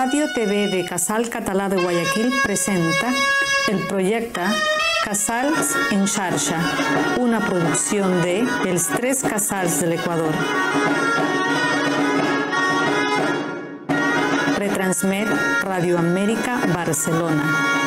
Radio TV de Casal Català de Guayaquil presenta el projecte Casals en xarxa, una producció de Els Tres Casals de l'Equador. Retransmet Radio Amèrica Barcelona.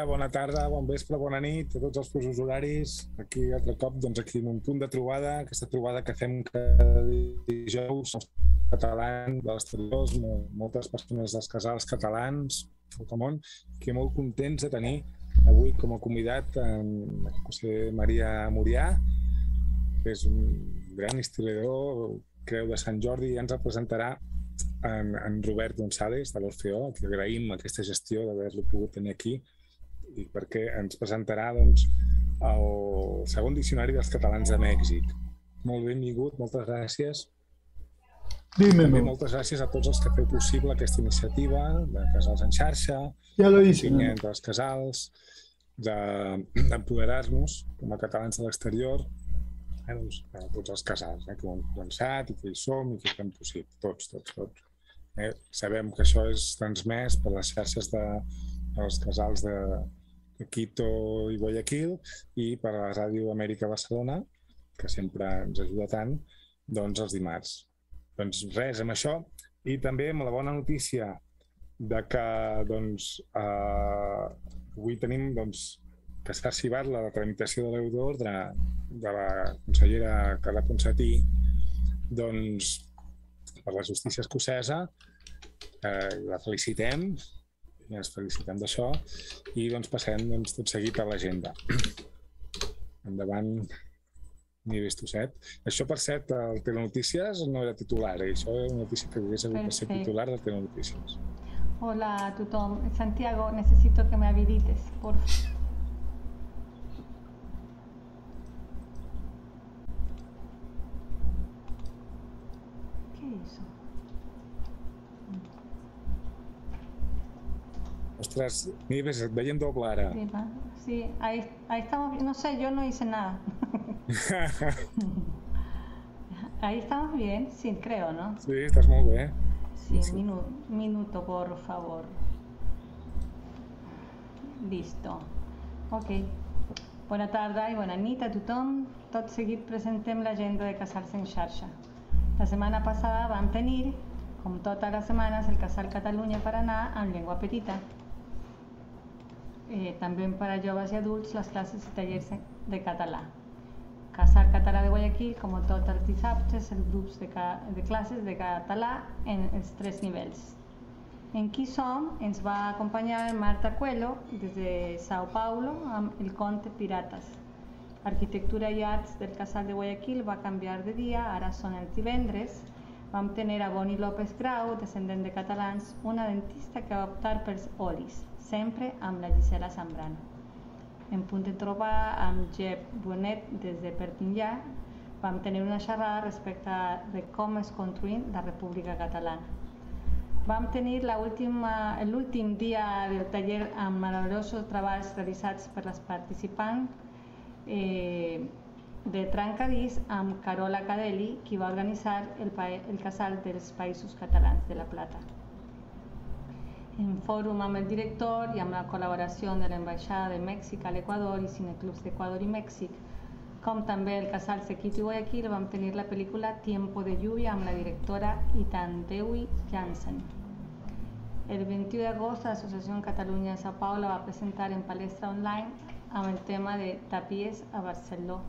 Dia, bona tarda, bon vespre, bona nit a tots els fusos horaris. Aquí altre cop, doncs aquí un punt de trobada, aquesta trobada que fem cada dijous, els catalans de l'exterior, moltes persones dels casals catalans, tot el món, que molt contents de tenir avui com a convidat en José María Murià, que és un gran historiador, creu de Sant Jordi, i ens representarà en, en Robert González de l'Orfeó, que agraïm aquesta gestió d'haver-lo pogut tenir aquí i perquè ens presentarà doncs, el segon diccionari dels catalans de Mèxic. Molt benvingut, moltes gràcies. Dime, També moltes gràcies a tots els que feu possible aquesta iniciativa de Casals en xarxa, ja lo hice, de dels casals, d'empoderar-nos de, com a catalans de l'exterior, eh, doncs, a tots els casals eh, que ho han començat i que hi som i que fem possible, tots, tots, tots. Eh? Sabem que això és transmès per les xarxes de, dels casals de Quito i Guayaquil i per a Ràdio Amèrica Barcelona, que sempre ens ajuda tant, doncs els dimarts. Doncs res, amb això, i també amb la bona notícia de que doncs, eh, avui tenim doncs, que s'ha arxivat la tramitació de l'eudordre de la consellera Carla Ponsatí doncs, per la justícia escocesa. Eh, la felicitem i ens felicitem d'això i doncs passem doncs, tot seguit a l'agenda. Endavant, ni vist set. Això, per cert, el Telenotícies no era titular, eh? això era una notícia que hagués hagut de ser titular del Telenotícies. Hola a tothom. Santiago, necesito que me habilites, por favor. Ostras, Nieves, et veiem doble ara. Sí, ahí, ahí estamos, no sé, yo no hice nada. ahí estamos bien, sí, creo, ¿no? Sí, estás muy bien. Sí, sí. Minu minuto, por favor. Listo. Ok. Bona tarda i bona nit a tothom. Tot seguit presentem l'agenda de Casals en xarxa. La setmana passada vam tenir, com totes les setmanes, el Casal Catalunya per anar amb llengua petita eh, també per a joves i adults les classes i tallers de català. Casar Català de Guayaquil, com tots els dissabtes, els de, de classes de català en tres nivells. En qui som ens va acompanyar Marta Cuelo des de Sao Paulo el conte Pirates. Arquitectura i Arts del Casal de Guayaquil va canviar de dia, ara són els divendres. Vam tenir a Boni López Grau, descendent de catalans, una dentista que va optar pels olis sempre amb la Gisela Zambrano. En punt de trobar amb Jep Bonet des de Perpinyà, vam tenir una xerrada respecte de com es construïm la República Catalana. Vam tenir l'últim dia del taller amb meravellosos treballs realitzats per les participants eh, de Trancadís amb Carola Cadelli, qui va organitzar el, el casal dels països catalans de la Plata en fòrum amb el director i amb la col·laboració de l'Ambaixada de Mèxic a l'Equador i Cineclubs d'Equador i Mèxic, com també el casal Sequito i Guayaquil, vam tenir la pel·lícula Tiempo de lluvia amb la directora Itandewi Jansen. El 21 d'agost, l'Associació Catalunya de Sao Paulo va presentar en palestra online amb el tema de tapies a Barceló.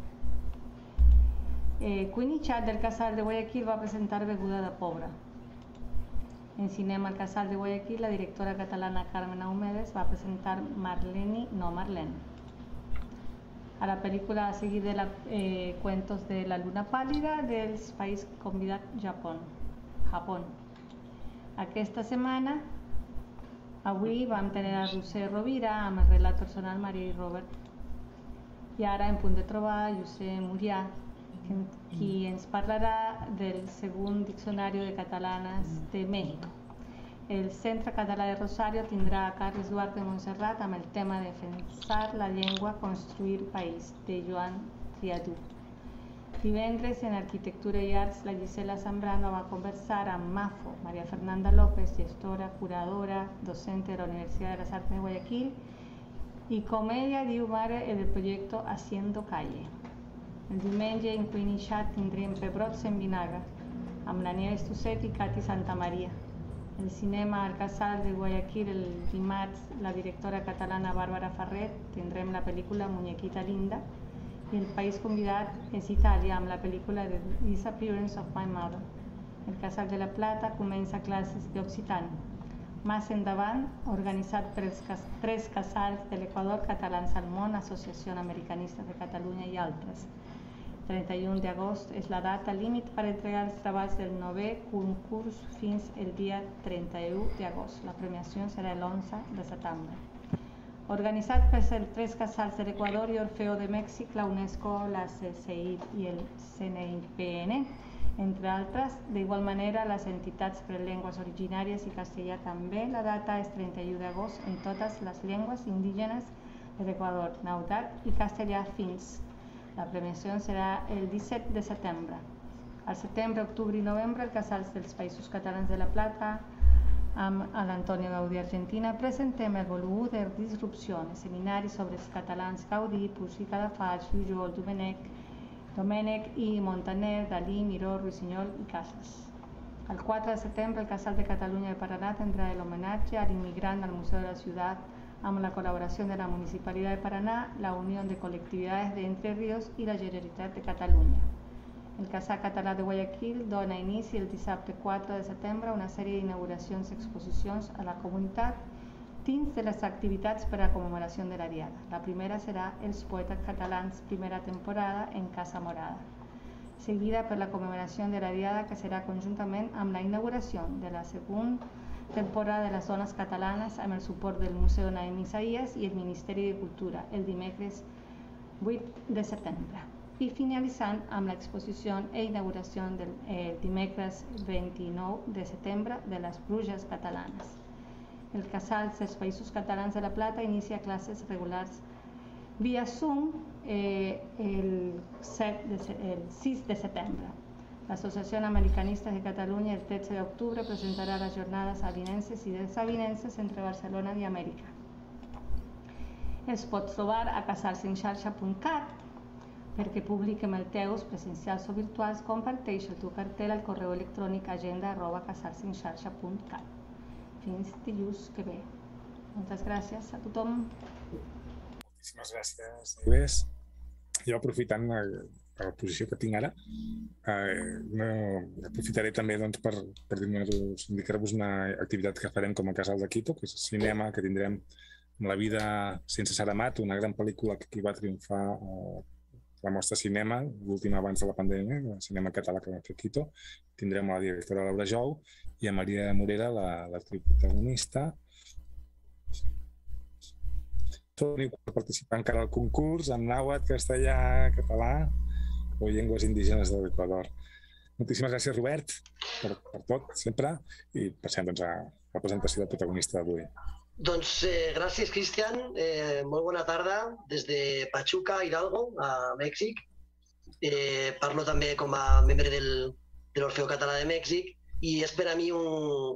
Eh, Queenie Chat del casal de Guayaquil va presentar Beguda de Pobre, en Cinema El Casal de Guayaquil, la directora catalana Carmen Aumedes va presentar Marleni, no Marlene. A la pel·lícula a seguir de la, eh, Cuentos de la Luna Pàl·lida del país convidat Japó. Japó. Aquesta setmana, avui vam tenir a Roser Rovira amb el relat personal Maria i Robert. I ara en punt de trobar José Murià, qui ens parlarà del segon diccionari de catalanes de México. El Centre Català de Rosario tindrà a Carles Duarte Montserrat amb el tema Defensar la llengua, construir país, de Joan Triadú. Divendres, en Arquitectura i Arts, la Gisela Zambrano va conversar amb Mafo, Maria Fernanda López, gestora, curadora, docente de la Universidad de las Artes de Guayaquil, y com ella diu mare el projecte Haciendo Calle. Diumenge en Chat tindrem Pebrots en Vinagre, amb la Nieves Tusset i Cati Santamaria. El cinema al Casal de Guayaquil el dimarts, la directora catalana Bàrbara Ferret, tindrem la pel·lícula Muñequita Linda, i el país convidat és Itàlia amb la pel·lícula The Disappearance of My Mother. El Casal de la Plata comença classes d'Occitània. Més endavant, organitzat per els cas tres casals de l'Equador Catalans al Món, Associació Americanista de Catalunya i altres. 31 d'agost és la data límit per entregar els treballs del novè concurs fins el dia 31 d'agost. La premiació serà l'11 de setembre. Organitzat per els tres casals de l'Equador i Orfeo de Mèxic, la UNESCO, la CCI i el CNIPN, entre altres. D'igual manera, les entitats per llengües originàries i castellà també. La data és 31 d'agost en totes les llengües indígenes de l'Equador, nautat i castellà fins. La premiació serà el 17 de setembre. Al setembre, octubre i novembre, el Casals dels Països Catalans de la Plata, amb l'Antonio Gaudí Argentina, presentem el volum de Disrupcions, seminari sobre els catalans Gaudí, Puig i Cadafalch, Llullol, Domènec, Domènec i Montaner, Dalí, Miró, Ruissinyol i Casas. El 4 de setembre, el Casal de Catalunya de Paraná tindrà l'homenatge a l'immigrant al Museu de la Ciutat amb la col·laboració de la Municipalitat de Paraná, la Unió de Col·lectivitats de Entre Ríos i la Generalitat de Catalunya. El Casal Català de Guayaquil dona inici el dissabte 4 de setembre una sèrie d'inauguracions i exposicions a la comunitat dins de les activitats per a la commemoració de la Diada. La primera serà Els Poetes Catalans, primera temporada en Casa Morada, seguida per la commemoració de la Diada que serà conjuntament amb la inauguració de la segona temporada de les dones catalanes amb el suport del Museu Naim Isaías i el Ministeri de Cultura el dimecres 8 de setembre i finalitzant amb l'exposició e inauguració del eh, dimecres 29 de setembre de les Bruges catalanes. El Casal dels Països Catalans de la Plata inicia classes regulars via Zoom eh, el, 7 de, el 6 de setembre. L'Associació Americanista de Catalunya el 13 d'octubre presentarà les jornades avinenses i desavinenses entre Barcelona i Amèrica. Es pot trobar a casalsenxarxa.cat perquè publiquem el teus presencials o virtuals, comparteix el teu cartel al correu electrònic agenda arroba casarsenxarxa.cat. Fins dilluns que ve. Moltes gràcies a tothom. Moltíssimes gràcies, Nieves. Jo aprofitant la, la posició que tinc ara, eh, no, aprofitaré també doncs, per, per indicar-vos una activitat que farem com a Casal de Quito, que és cinema, que tindrem La vida sense Saramat, una gran pel·lícula que aquí va triomfar eh, la mostra cinema, l'última abans de la pandèmia, el cinema català que vam fer a Quito. Tindrem a la directora Laura Jou i a Maria Morera, l'actriu la, protagonista. Toni per participar encara al concurs en nàhuat, castellà, català o llengües indígenes de l'Equador. Moltíssimes gràcies, Robert, per, per tot, sempre, i passem doncs, a la presentació del protagonista d'avui. Doncs eh, gràcies, Cristian. Eh, molt bona tarda des de Pachuca, Hidalgo, a Mèxic. Eh, parlo també com a membre del, de l'Orfeo Català de Mèxic i és per a mi un,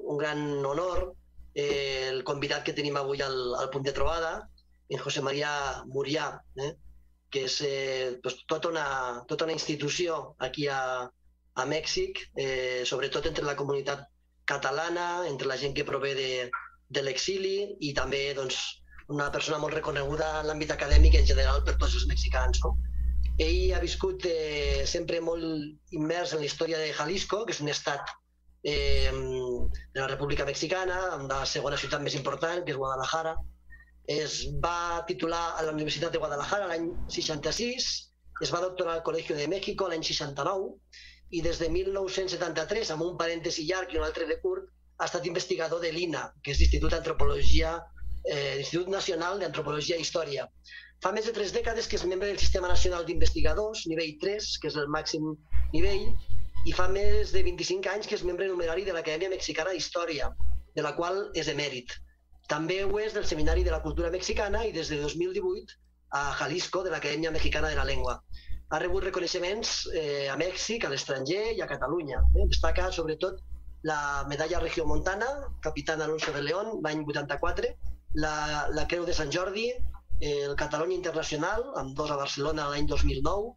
un gran honor eh, el convidat que tenim avui al, al punt de trobada, en José María Murià, eh, que és eh, pues, tota, una, tota una institució aquí a, a Mèxic, eh, sobretot entre la comunitat catalana, entre la gent que prové de, de l'exili i també doncs, una persona molt reconeguda en l'àmbit acadèmic en general per tots els mexicans. No? Ell ha viscut eh, sempre molt immers en la història de Jalisco, que és un estat eh, de la República Mexicana, amb la segona ciutat més important, que és Guadalajara. Es va titular a la Universitat de Guadalajara l'any 66, es va doctorar al Col·legi de México l'any 69 i des de 1973, amb un parèntesi llarg i un altre de curt, ha estat investigador de l'INA, que és l'Institut d'Antropologia, eh, l'Institut Nacional d'Antropologia i Història. Fa més de tres dècades que és membre del Sistema Nacional d'Investigadors, nivell 3, que és el màxim nivell, i fa més de 25 anys que és membre numerari de l'Acadèmia Mexicana d'Història. de la qual és emèrit. També ho és del Seminari de la Cultura Mexicana i des de 2018 a Jalisco de l'Acadèmia Mexicana de la Llengua. Ha rebut reconeixements eh, a Mèxic, a l'estranger i a Catalunya. Eh? Destaca sobretot la medalla Regiomontana, capitán Alonso de León, l'any 84, la, la Creu de Sant Jordi, eh, el Catalunya Internacional, amb dos a Barcelona l'any 2009,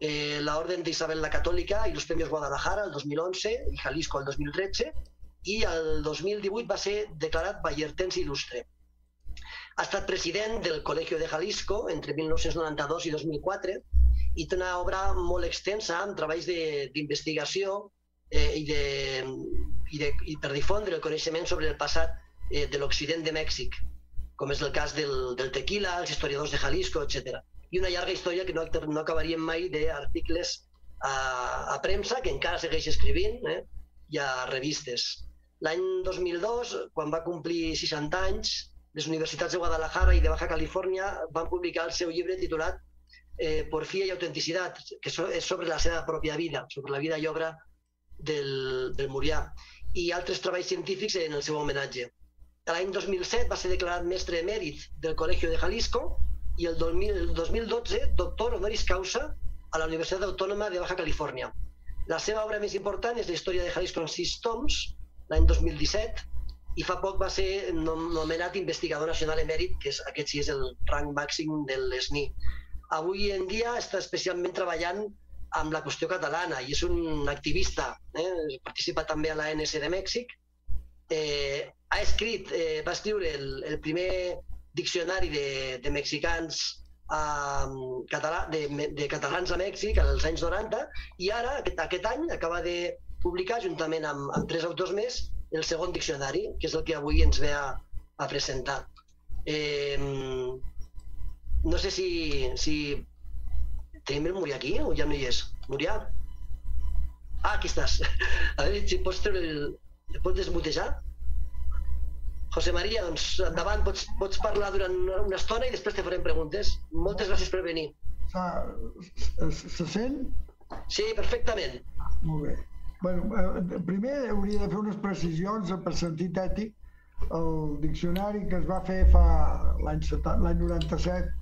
eh, la Orden de Isabel la Católica i los Premios Guadalajara el 2011 i Jalisco el 2013 i el 2018 va ser declarat Bayertense il·lustre. Ha estat president del Col·legio de Jalisco entre 1992 i 2004 i té una obra molt extensa amb treballs d'investigació eh, i, de, i, de, i per difondre el coneixement sobre el passat eh, de l'Occident de Mèxic, com és el cas del, del tequila, els historiadors de Jalisco, etc. I una llarga història que no, no acabaríem mai d'articles a, a premsa, que encara segueix escrivint, eh, i a revistes. L'any 2002, quan va complir 60 anys, les universitats de Guadalajara i de Baja Califòrnia van publicar el seu llibre titulat eh, Porfia i autenticitat, que és sobre la seva pròpia vida, sobre la vida i obra del, del Murià, i altres treballs científics en el seu homenatge. L'any 2007 va ser declarat mestre emèrit del Col·legi de Jalisco i el 2012 doctor honoris causa a la Universitat Autònoma de Baja Califòrnia. La seva obra més important és la història de Jalisco en sis toms, l'any 2017, i fa poc va ser nomenat investigador nacional emèrit, que és, aquest sí és el rang màxim de l'ESNI. Avui en dia està especialment treballant amb la qüestió catalana i és un activista, eh? participa també a l'ANC de Mèxic. Eh, ha escrit, eh, va escriure el, el primer diccionari de, de mexicans um, català, de, de catalans a Mèxic als anys 90 i ara, aquest, aquest any, acaba de publicar, juntament amb, amb tres autors més, el segon diccionari, que és el que avui ens ve a, a presentar. Eh, no sé si, si tenim el Murià aquí o ja no hi és. Murià? Ah, aquí estàs. A veure si pots treure el... el pots desmutejar? José María, doncs endavant, pots, pots parlar durant una, una estona i després te farem preguntes. Moltes gràcies per venir. Se sent? Sí, perfectament. Molt bé. Bueno, eh, primer hauria de fer unes precisions per sentit ètic. El diccionari que es va fer fa l'any 97,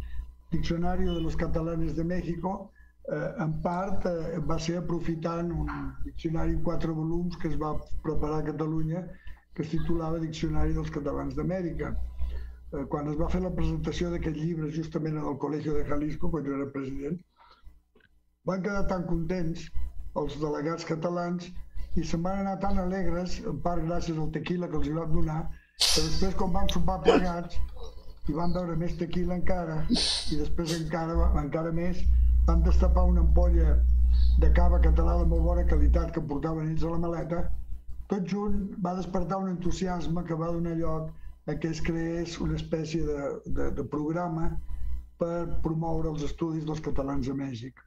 Diccionari de los Catalanes de México, eh, en part eh, va ser aprofitant un diccionari en quatre volums que es va preparar a Catalunya que es titulava Diccionari dels Catalans d'Amèrica. Eh, quan es va fer la presentació d'aquest llibre justament en el Col·legi de Jalisco, quan jo era president, van quedar tan contents els delegats catalans i se'n van anar tan alegres, en part gràcies al tequila que els hi vam donar, que després quan vam sopar plegats i van veure més tequila encara i després encara, encara més van destapar una ampolla de cava català de molt bona qualitat que portaven ells a la maleta tot junt va despertar un entusiasme que va donar lloc a que es creés una espècie de, de, de programa per promoure els estudis dels catalans a Mèxic.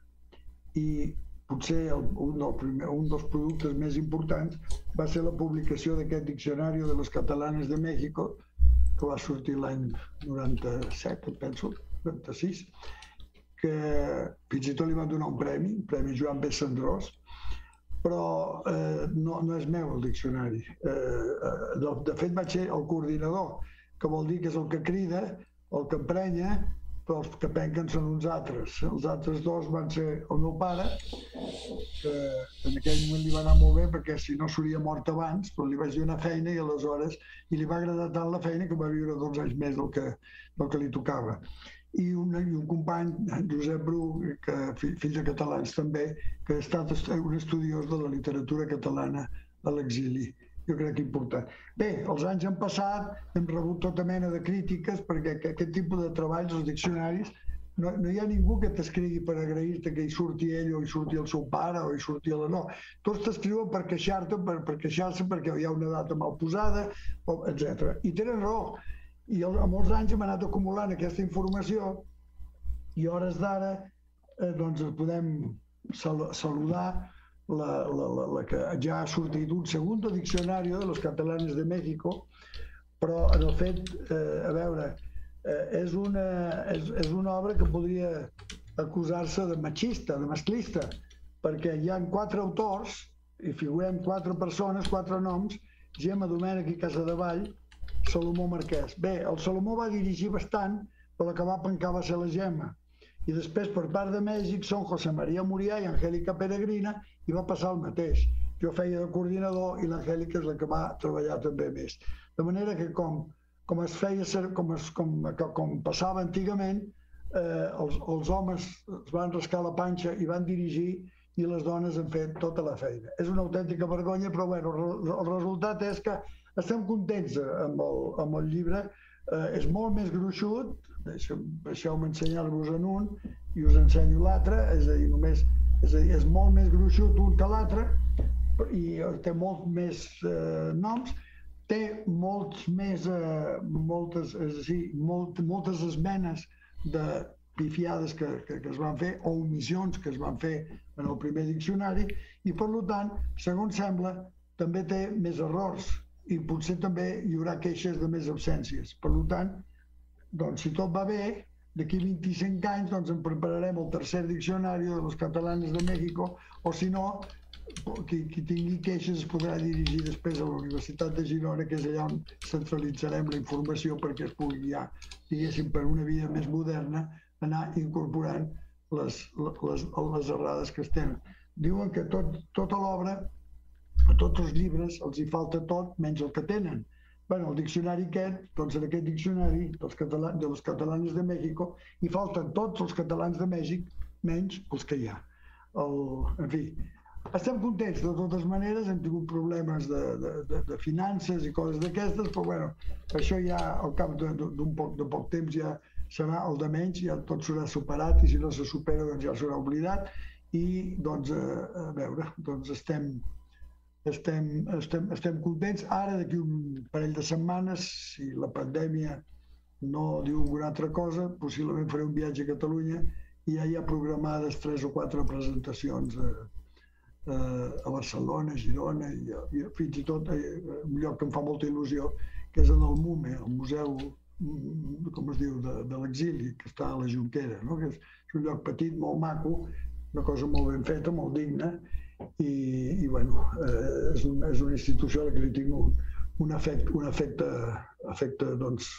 I potser el, un, del primer, un dels productes més importants va ser la publicació d'aquest diccionari de les catalanes de Mèxic, que va sortir l'any 97, penso, 96, que fins i tot li van donar un premi, un premi Joan B. Sandrós, però eh, no, no és meu el diccionari. Eh, eh, de, de fet vaig ser el coordinador, que vol dir que és el que crida, el que emprenya però els que penquen són uns altres. Els altres dos van ser el meu pare, que en aquell moment li va anar molt bé perquè si no s'hauria mort abans, però li vaig dir una feina i aleshores i li va agradar tant la feina que va viure dos anys més del que, del que li tocava. I un, i un company, Josep Bru, que, fill de catalans també, que ha estat un estudiós de la literatura catalana a l'exili jo crec que important. Bé, els anys han passat, hem rebut tota mena de crítiques perquè aquest tipus de treballs, els diccionaris, no, no hi ha ningú que t'escrigui per agrair-te que hi surti ell o hi surti el seu pare o hi surti el... No, tots t'escriuen per queixar-te, per, per queixar-se perquè hi ha una data mal posada, etc. I tenen raó. I a molts anys hem anat acumulant aquesta informació i hores d'ara eh, doncs podem sal saludar la, la, la, la que ja ha sortit un segon diccionari de los catalanes de México, però en el fet, eh, a veure, eh, és, una, és, és una obra que podria acusar-se de machista, de masclista, perquè hi han quatre autors i figurem quatre persones, quatre noms, Gemma Domènech i Casadevall, Salomó Marquès. Bé, el Salomó va dirigir bastant, però que va pencar va ser la Gemma. I després, per part de Mèxic, són José María Murià i Angélica Peregrina, i va passar el mateix. Jo feia de coordinador i l'Angèlica és la que va treballar també més. De manera que com, com es feia, com, es, com, com passava antigament, eh, els, els homes es van rascar la panxa i van dirigir i les dones han fet tota la feina. És una autèntica vergonya, però bueno, el resultat és que estem contents amb el, amb el llibre. Eh, és molt més gruixut, deixeu-me ensenyar-vos en un i us ensenyo l'altre, és a dir, només, és a dir, és molt més gruixut un que l'altre i té molt més eh, noms, té molts més, eh, moltes, és a dir, molt, moltes esmenes de pifiades que, que, que es van fer o omissions que es van fer en el primer diccionari i per tant, segons sembla, també té més errors i potser també hi haurà queixes de més absències. Per tant, doncs, si tot va bé, d'aquí 25 anys doncs, en prepararem el tercer diccionari de los catalanes de México o si no, qui, qui tingui queixes es podrà dirigir després a la Universitat de Girona, que és allà on centralitzarem la informació perquè es pugui ja, diguéssim, per una vida més moderna, anar incorporant les, les, les errades que es tenen. Diuen que tot, tota l'obra, a tots els llibres, els hi falta tot menys el que tenen. Bueno, el diccionari aquest, doncs en aquest diccionari dels catalans, de los catalanes de México, hi falten tots els catalans de Mèxic menys els que hi ha. El, en fi, estem contents de totes maneres, hem tingut problemes de, de, de, de finances i coses d'aquestes, però bueno, això ja al cap d'un poc, de poc temps ja serà el de menys, ja tot serà superat i si no se supera doncs ja serà oblidat i doncs a, a veure, doncs estem, estem, estem, estem contents. Ara d'aquí un parell de setmanes, si la pandèmia no diu alguna altra cosa, possiblement faré un viatge a Catalunya i ja hi ha programades tres o quatre presentacions a, a, a Barcelona, a Girona i, i fins i tot a, a un lloc que em fa molta il·lusió, que és en el MUME, el Museu Mm, com es diu, de, de l'exili, que està a la Junquera, no? que és, és un lloc petit, molt maco, una cosa molt ben feta, molt digna, i, i bueno, eh, és, un, és una institució a la que li tinc un, un efecte, un efecte, efecte doncs,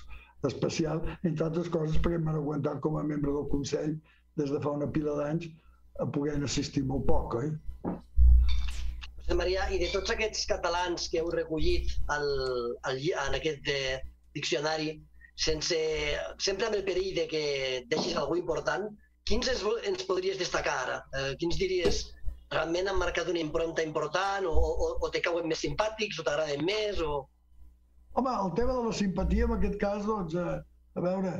especial, entre altres coses perquè m'han aguantat com a membre del Consell des de fa una pila d'anys a poder assistir molt poc, oi? José Maria, i de tots aquests catalans que heu recollit al, al, en aquest de, eh, diccionari, sense, sempre amb el perill de que deixis algú important, quins ens, ens podries destacar ara? Eh, quins diries realment han marcat una impronta important o, o, o te cauen més simpàtics o t'agraden més? O... Home, el tema de la simpatia en aquest cas, doncs, a, eh, a veure,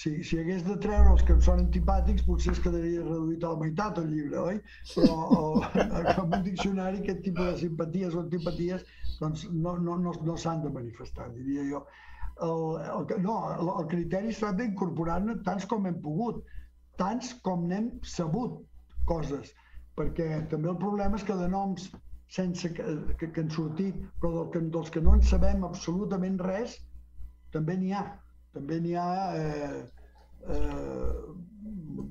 si, si hagués de treure els que em són antipàtics, potser es quedaria reduït a la meitat el llibre, oi? Però el, com un diccionari aquest tipus de simpaties o antipaties doncs no, no, no, no s'han de manifestar, diria jo el, el, no, el, el criteri s'ha d'incorporar-ne tants com hem pogut, tants com n'hem sabut coses, perquè també el problema és que de noms sense que, que, que han sortit, però del que, dels que no en sabem absolutament res, també n'hi ha. També n'hi ha eh, eh,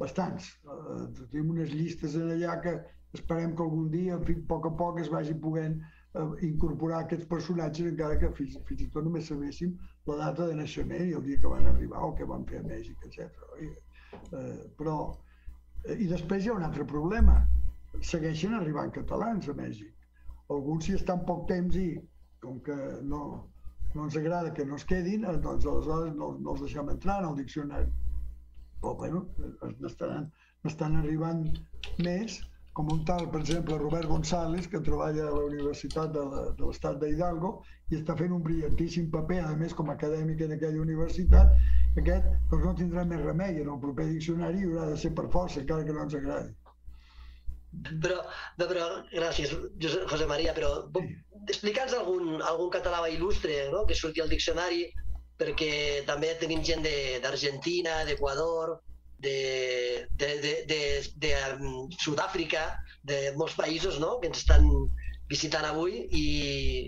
bastants. Eh, tenim unes llistes en allà que esperem que algun dia, en fi, a poc a poc es vagi podent eh, incorporar aquests personatges encara que fins, fins i tot només sabéssim la data de naixement i el dia que van arribar o que van fer a Mèxic, etc. Eh, però, eh, i després hi ha un altre problema. Segueixen arribant catalans a Mèxic. Alguns hi estan poc temps i, com que no, no ens agrada que no es quedin, eh, doncs aleshores no, no els deixem entrar en el diccionari. Però, bueno, n'estaran arribant més com un tal, per exemple, Robert González, que treballa a la Universitat de l'Estat d'Hidalgo i està fent un brillantíssim paper, a més com a acadèmic en aquella universitat, aquest doncs no tindrà més remei en el proper diccionari haurà de ser per força, encara que no ens agradi. Però, no, però gràcies, José María, però explica'ns algun, algun català il·lustre no? que surti al diccionari, perquè també tenim gent d'Argentina, d'Equador, de, de, de, de, de um, Sud-àfrica, de molts països no? que ens estan visitant avui i,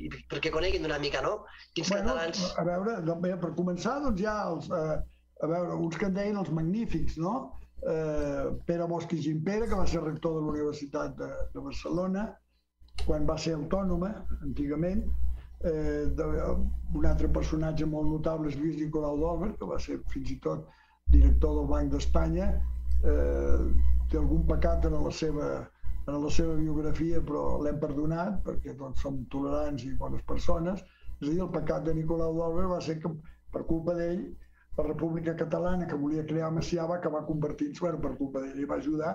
i perquè coneguin una mica, no? Quins bueno, catalans... A veure, doncs, per començar, doncs ja els, eh, a veure, uns que en deien els magnífics, no? Eh, Pere Bosch i Gimpera, que va ser rector de la Universitat de, de Barcelona, quan va ser autònoma, antigament, Eh, de, un altre personatge molt notable és Lluís Nicolau d'Olver, que va ser fins i tot director del Banc d'Espanya. Eh, té algun pecat en la seva, en la seva biografia, però l'hem perdonat perquè doncs, som tolerants i bones persones. És a dir, el pecat de Nicolau d'Olver va ser que per culpa d'ell la República Catalana que volia crear Macià va acabar convertint-se, bueno, per culpa d'ell, va ajudar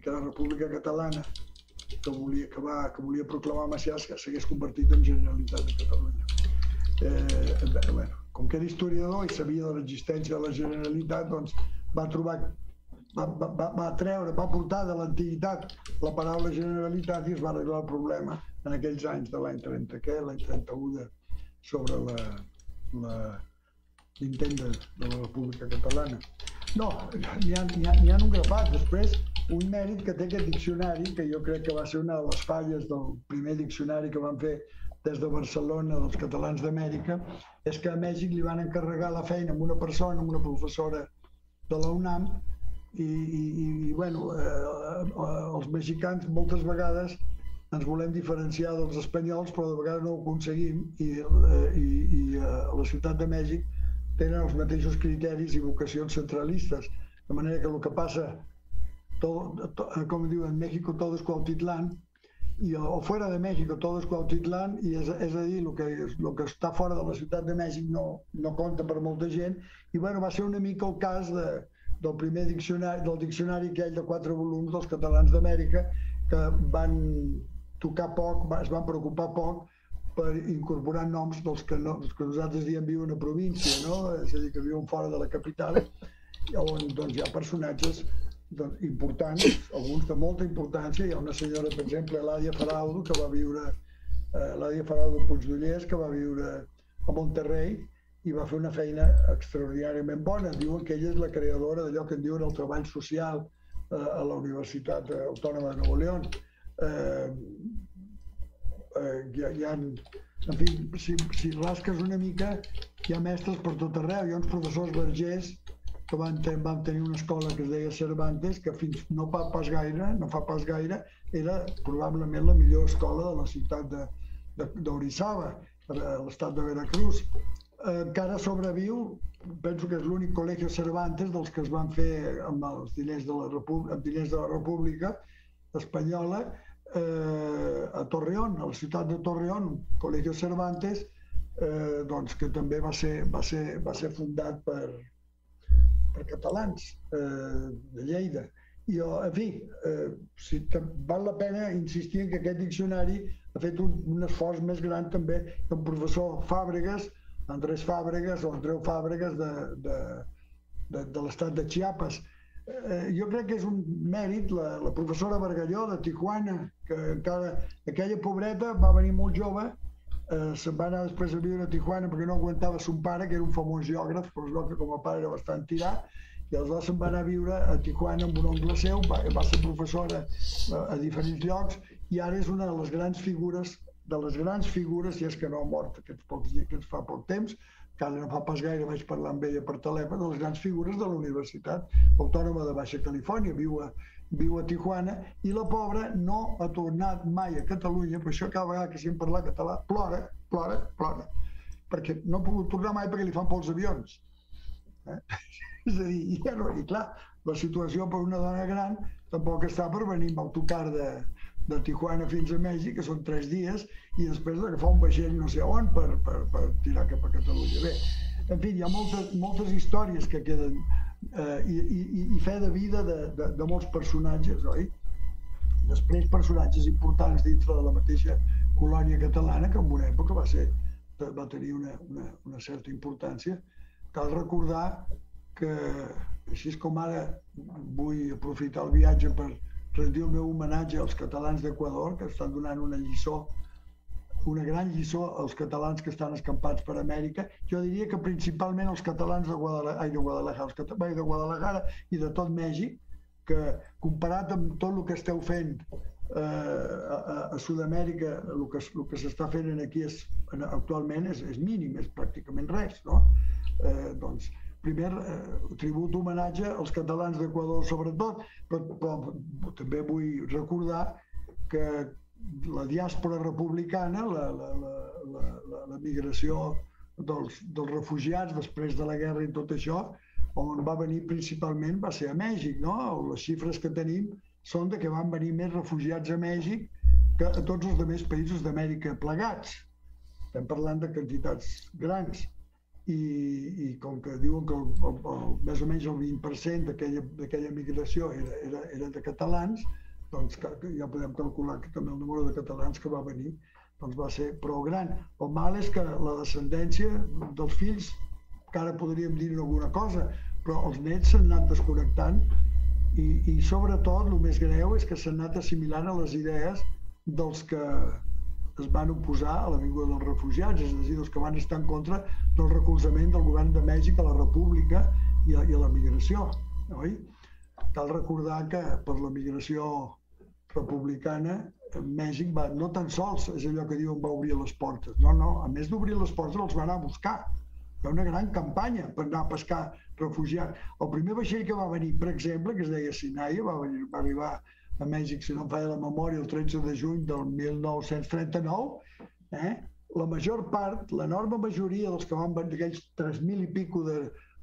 que la República Catalana que volia, que va, que volia proclamar Macià que s'hagués convertit en Generalitat de Catalunya. Eh, bueno, com que era historiador i sabia de l'existència de la Generalitat, doncs va trobar va, va, va treure, va portar de l'antiguitat la paraula Generalitat i es va arreglar el problema en aquells anys de l'any 30, què? L'any 31 de, sobre la, la, l'intent de, la República Catalana. No, n'hi ha, ha, ha un grapat. Després, un mèrit que té aquest diccionari, que jo crec que va ser una de les falles del primer diccionari que van fer des de Barcelona dels catalans d'Amèrica, és que a Mèxic li van encarregar la feina amb una persona, amb una professora de la UNAM, i, i, i bueno, eh, eh, els mexicans moltes vegades ens volem diferenciar dels espanyols, però de vegades no ho aconseguim, i, eh, i, i eh, la ciutat de Mèxic tenen els mateixos criteris i vocacions centralistes, de manera que el que passa todo, to, eh, com diuen, México todo es Cuautitlán, i, o fuera de México todo es Cuautitlán, i és, és a dir, el que, el que està fora de la ciutat de Mèxic no, no compta per molta gent, i bueno, va ser una mica el cas de, del primer diccionari, del diccionari aquell de quatre volums dels catalans d'Amèrica, que van tocar poc, es van preocupar poc per incorporar noms dels que, no, dels que nosaltres diem viuen a província, no? és a dir, que viuen fora de la capital, on doncs, hi ha personatges doncs, importants, alguns de molta importància. Hi ha una senyora, per exemple, Eladia Faraudo, que va viure, eh, Eladia Faraudo Puigdollers, que va viure a Monterrey i va fer una feina extraordinàriament bona. Diuen que ella és la creadora d'allò que en diuen el treball social eh, a la Universitat Autònoma de Nuevo León. Eh, eh, hi, ha, hi ha, en fi, si, si rasques una mica, hi ha mestres per tot arreu. Hi ha uns professors vergers que van, ten, van tenir una escola que es deia Cervantes, que fins no fa pas gaire, no fa pas gaire, era probablement la millor escola de la ciutat d'Orizaba, a l'estat de Veracruz. Eh, encara sobreviu, penso que és l'únic col·legi Cervantes dels que es van fer amb els diners de la, República, amb diners de la República Espanyola, eh, a Torreón, a la ciutat de Torreón, Col·legi Cervantes, eh, doncs que també va ser, va ser, va ser fundat per, per catalans eh, de Lleida. I, en fi, eh, si val la pena insistir en que aquest diccionari ha fet un, un esforç més gran també que el professor Fàbregas, Andrés Fàbregas o Andreu Fàbregas de, de, de, de l'estat de Chiapas. Eh, jo crec que és un mèrit la, la professora Bargalló de Tijuana, que encara aquella pobreta va venir molt jove eh, se'n va anar després a viure a Tijuana perquè no aguantava son pare, que era un famós geògraf, però es veu que com a pare era bastant tirat, i aleshores se'n va anar a viure a Tijuana amb un oncle seu, va, va ser professora a, eh, a diferents llocs, i ara és una de les grans figures, de les grans figures, si és que no ha mort aquests pocs dies, aquests fa poc temps, que ara no fa pas gaire vaig parlar amb ella per telèfon, de les grans figures de la Universitat Autònoma de Baixa Califòrnia. Viu a, viu a Tijuana, i la pobra no ha tornat mai a Catalunya, per això cada vegada que sent parlar català plora, plora, plora, perquè no ha pogut tornar mai perquè li fan pols avions. Eh? És a dir, i, no, i clar, la situació per una dona gran tampoc està per venir amb autocar de, de Tijuana fins a Mèxic, que són tres dies, i després d'agafar un vaixell no sé on per, per, per tirar cap a Catalunya. Bé, en fi, hi ha moltes, moltes històries que queden eh, i, i, i fe de vida de, de, de molts personatges, oi? Després personatges importants dintre de la mateixa colònia catalana, que en una època va, ser, va tenir una, una, una certa importància. Cal recordar que, així com ara vull aprofitar el viatge per rendir el meu homenatge als catalans d'Equador, que estan donant una lliçó una gran lliçó als catalans que estan escampats per Amèrica. Jo diria que principalment els catalans de Guadalajara, de Guadalajara, els catalans de Guadalajara i de tot Mèxic, que comparat amb tot el que esteu fent eh, a, a Sud-amèrica, el que, el que s'està fent aquí és, actualment és, és mínim, és pràcticament res. No? Eh, doncs, primer, eh, tribut d'homenatge als catalans d'Equador sobretot, però, però també vull recordar que la diàspora republicana, la, la, la, la, la, la migració dels, dels refugiats després de la guerra i tot això, on va venir principalment va ser a Mèxic, no? Les xifres que tenim són de que van venir més refugiats a Mèxic que a tots els altres països d'Amèrica plegats. Estem parlant de quantitats grans. I, i com que diuen que el, el, el, més o menys el 20% d'aquella migració era, era, era de catalans, doncs que, ja podem calcular que també el número de catalans que va venir doncs va ser prou gran. El mal és que la descendència dels fills, que ara podríem dir alguna cosa, però els nets s'han anat desconnectant i, i sobretot el més greu és que s'han anat assimilant a les idees dels que es van oposar a l'avinguda dels refugiats, és a dir, els que van estar en contra del recolzament del govern de Mèxic a la república i a, i a la migració. Oi? Cal recordar que per la migració republicana Mèxic va, no tan sols és allò que diuen va obrir les portes, no, no, a més d'obrir les portes els va anar a buscar. Hi ha una gran campanya per anar a pescar refugiats. El primer vaixell que va venir, per exemple, que es deia Sinaia, va, venir, va arribar a Mèxic, si no em falla la memòria, el 13 de juny del 1939, eh? la major part, l'enorme majoria dels que van venir, d'aquells 3.000 i pico de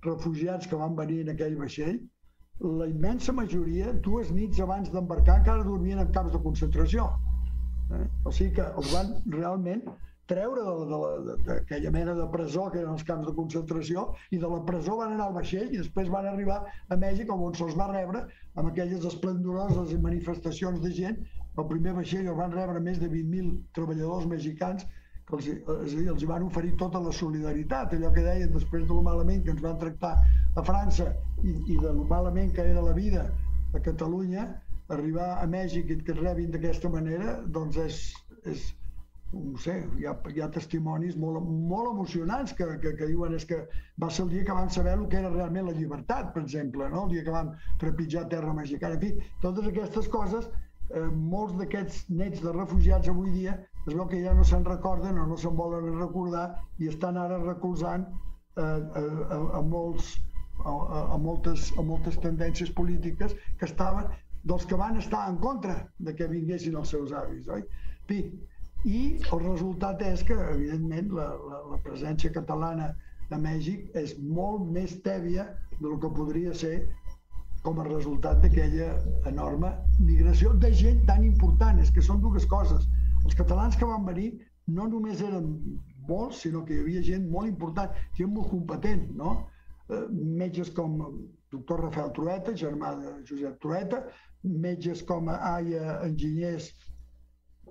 refugiats que van venir en aquell vaixell, la immensa majoria, dues nits abans d'embarcar, encara dormien en camps de concentració. Eh? O sigui que els van realment treure d'aquella mena de presó que eren els camps de concentració i de la presó van anar al vaixell i després van arribar a Mèxic on se'ls va rebre amb aquelles esplendoroses manifestacions de gent. El primer vaixell el van rebre més de 20.000 treballadors mexicans que els, és a dir, els van oferir tota la solidaritat, allò que deien després de lo malament que ens van tractar a França i, i de lo malament que era la vida a Catalunya, arribar a Mèxic i que et rebin d'aquesta manera, doncs és, és, no sé, hi ha, hi ha testimonis molt, molt emocionants que, que, que diuen és que va ser el dia que vam saber el que era realment la llibertat, per exemple, no? el dia que vam trepitjar terra mexicana. En fi, totes aquestes coses, eh, molts d'aquests nets de refugiats avui dia es veu que ja no se'n recorden o no se'n volen recordar i estan ara recolzant eh, a, a, a, molts, a, a, moltes, a moltes tendències polítiques que estaven dels que van estar en contra de que vinguessin els seus avis, oi? En fi, i el resultat és que, evidentment, la, la, la presència catalana a Mèxic és molt més tèbia del que podria ser com a resultat d'aquella enorme migració de gent tan important. És que són dues coses. Els catalans que van venir no només eren molts, sinó que hi havia gent molt important, gent molt competent, no? Eh, metges com doctor Rafael Trueta, germà de Josep Trueta, metges com Aya, enginyers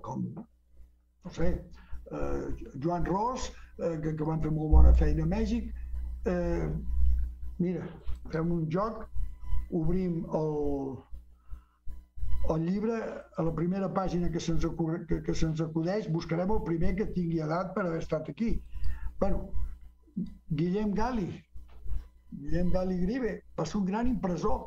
com no sé, eh, Joan Ros, eh, que, que van fer molt bona feina a Mèxic. Eh, mira, fem un joc, obrim el, el llibre, a la primera pàgina que se'ns que, que se acudeix, buscarem el primer que tingui edat per haver estat aquí. bueno, Guillem Gali, Guillem Gali Grive, va ser un gran impressor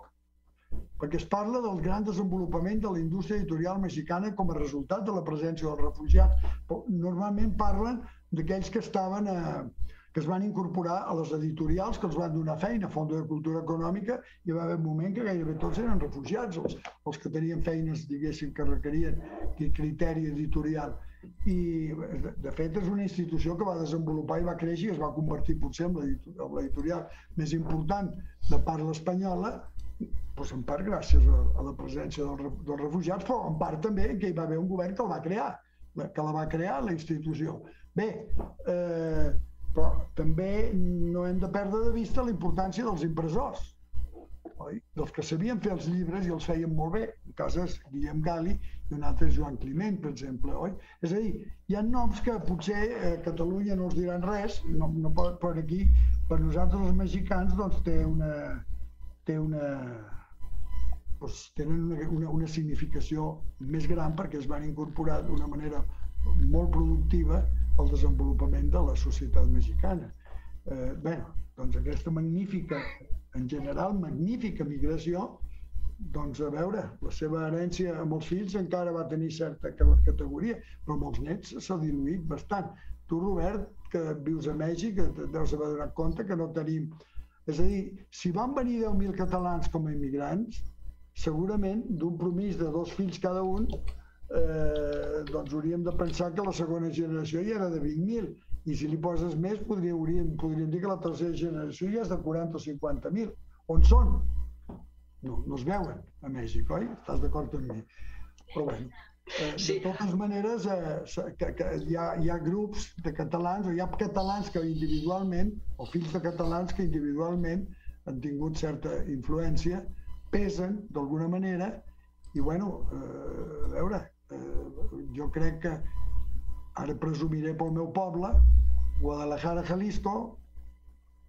perquè es parla del gran desenvolupament de la indústria editorial mexicana com a resultat de la presència dels refugiats. Però normalment parlen d'aquells que estaven a, eh, que es van incorporar a les editorials que els van donar feina, Fondo de Cultura Econòmica, i va haver un moment que gairebé tots eren refugiats, els, els que tenien feines, diguéssim, que requerien criteri editorial. I, de fet, és una institució que va desenvolupar i va créixer i es va convertir potser en l'editorial més important de parla espanyola doncs en part gràcies a, a la presència dels, dels refugiats, però en part també que hi va haver un govern que la va crear, que la va crear la institució. Bé, eh, però també no hem de perdre de vista la importància dels impressors, oi? dels que sabien fer els llibres i els feien molt bé. En cas és Guillem Gali i un altre Joan Climent, per exemple. Oi? És a dir, hi ha noms que potser a Catalunya no els diran res, no, no, per aquí, per nosaltres els mexicans, doncs té una, té una, doncs, tenen una, una, una significació més gran perquè es van incorporar d'una manera molt productiva al desenvolupament de la societat mexicana. Eh, bé, doncs aquesta magnífica, en general, magnífica migració, doncs a veure, la seva herència amb els fills encara va tenir certa categoria, però amb els nets s'ha diluït bastant. Tu, Robert, que vius a Mèxic, deus haver donat compte que no tenim és a dir, si van venir 10.000 catalans com a immigrants, segurament d'un promís de dos fills cada un, eh, doncs hauríem de pensar que la segona generació ja era de 20.000 i si li poses més podria, hauríem, podríem dir que la tercera generació ja és de 40 o 50.000. On són? No, no es veuen a Mèxic, oi? Estàs d'acord amb mi? Però bueno, eh, Sí. de totes maneres eh, que, que hi, ha, hi ha grups de catalans o hi ha catalans que individualment, o fills de catalans que individualment han tingut certa influència, pesen d'alguna manera i bueno, eh, a veure, eh, jo crec que ara presumiré pel meu poble, Guadalajara, Jalisco,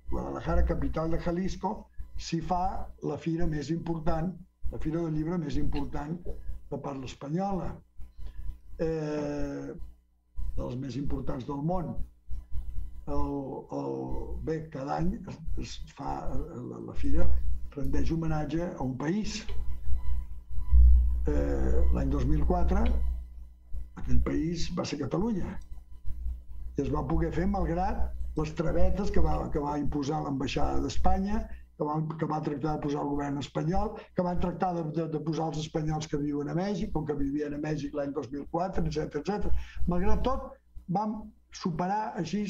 Guadalajara, capital de Jalisco, s'hi fa la fira més important, la fira del llibre més important de parla espanyola, eh, dels més importants del món. El, el, bé, cada any es, es fa la, la fira rendeix homenatge a un país. Eh, L'any 2004 aquell país va ser Catalunya i es va poder fer malgrat les travetes que va, que va imposar l'ambaixada d'Espanya, que, va, que va tractar de posar el govern espanyol, que van tractar de, de, de posar els espanyols que viuen a Mèxic, com que vivien a Mèxic l'any 2004, etc etc. Malgrat tot, vam superar així,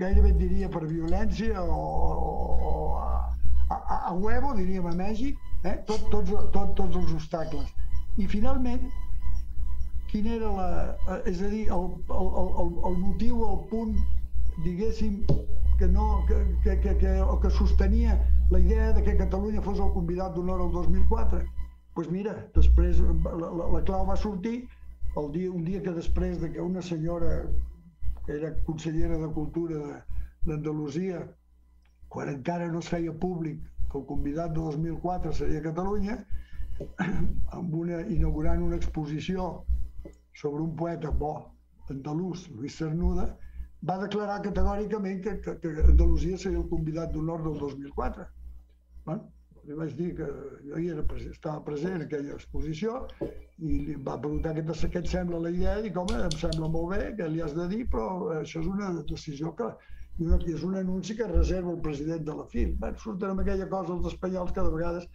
gairebé diria per violència o, o, o a, a, a huevo, diríem a Mèxic, eh? tot, tots, tot, tots els obstacles. I finalment, quin era la... eh, És a dir, el, el, el, el motiu, el punt, diguéssim, que, no, que, que, que, que, que sostenia la idea de que Catalunya fos el convidat d'honor el 2004? Doncs pues mira, després la, la, la clau va sortir el dia, un dia que després de que una senyora que era consellera de Cultura d'Andalusia, quan encara no es feia públic que el convidat de 2004 seria Catalunya, amb una, inaugurant una exposició sobre un poeta bo andalús, Luis Cernuda, va declarar categòricament que, que, que Andalusia seria el convidat d'honor del 2004. Bueno, li vaig dir que jo hi era estava present en aquella exposició i li va preguntar què, què et sembla la idea i home, em sembla molt bé, que li has de dir, però això és una decisió que i és un anunci que reserva el president de la FIL. Bé, surten amb aquella cosa els espanyols que de vegades,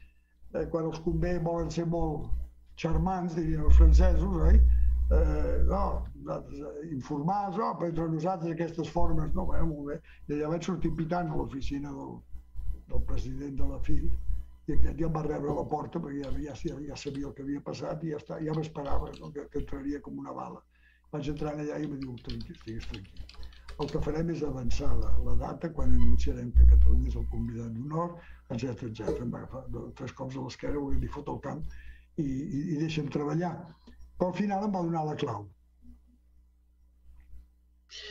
eh, quan els convé, volen ser molt xarmants, dirien els francesos, oi? Eh, no, eh, informals, no, però entre nosaltres aquestes formes, no, bé, molt bé. I allà vaig sortir pitant a l'oficina del, del president de la FIL i aquest ja em va rebre a la porta perquè ja, ja, ja sabia el que havia passat i ja, està, ja m'esperava no? que, que entraria com una bala. Vaig entrar allà i em diu, tranquil, estigues tranquil. El que farem és avançar la, la data quan anunciarem que Catalunya és el convidat d'honor, etc etc. Em va agafar tres cops a l'esquerra, vull dir, fot el camp i, i, i deixa'm treballar. Però al final em va donar la clau.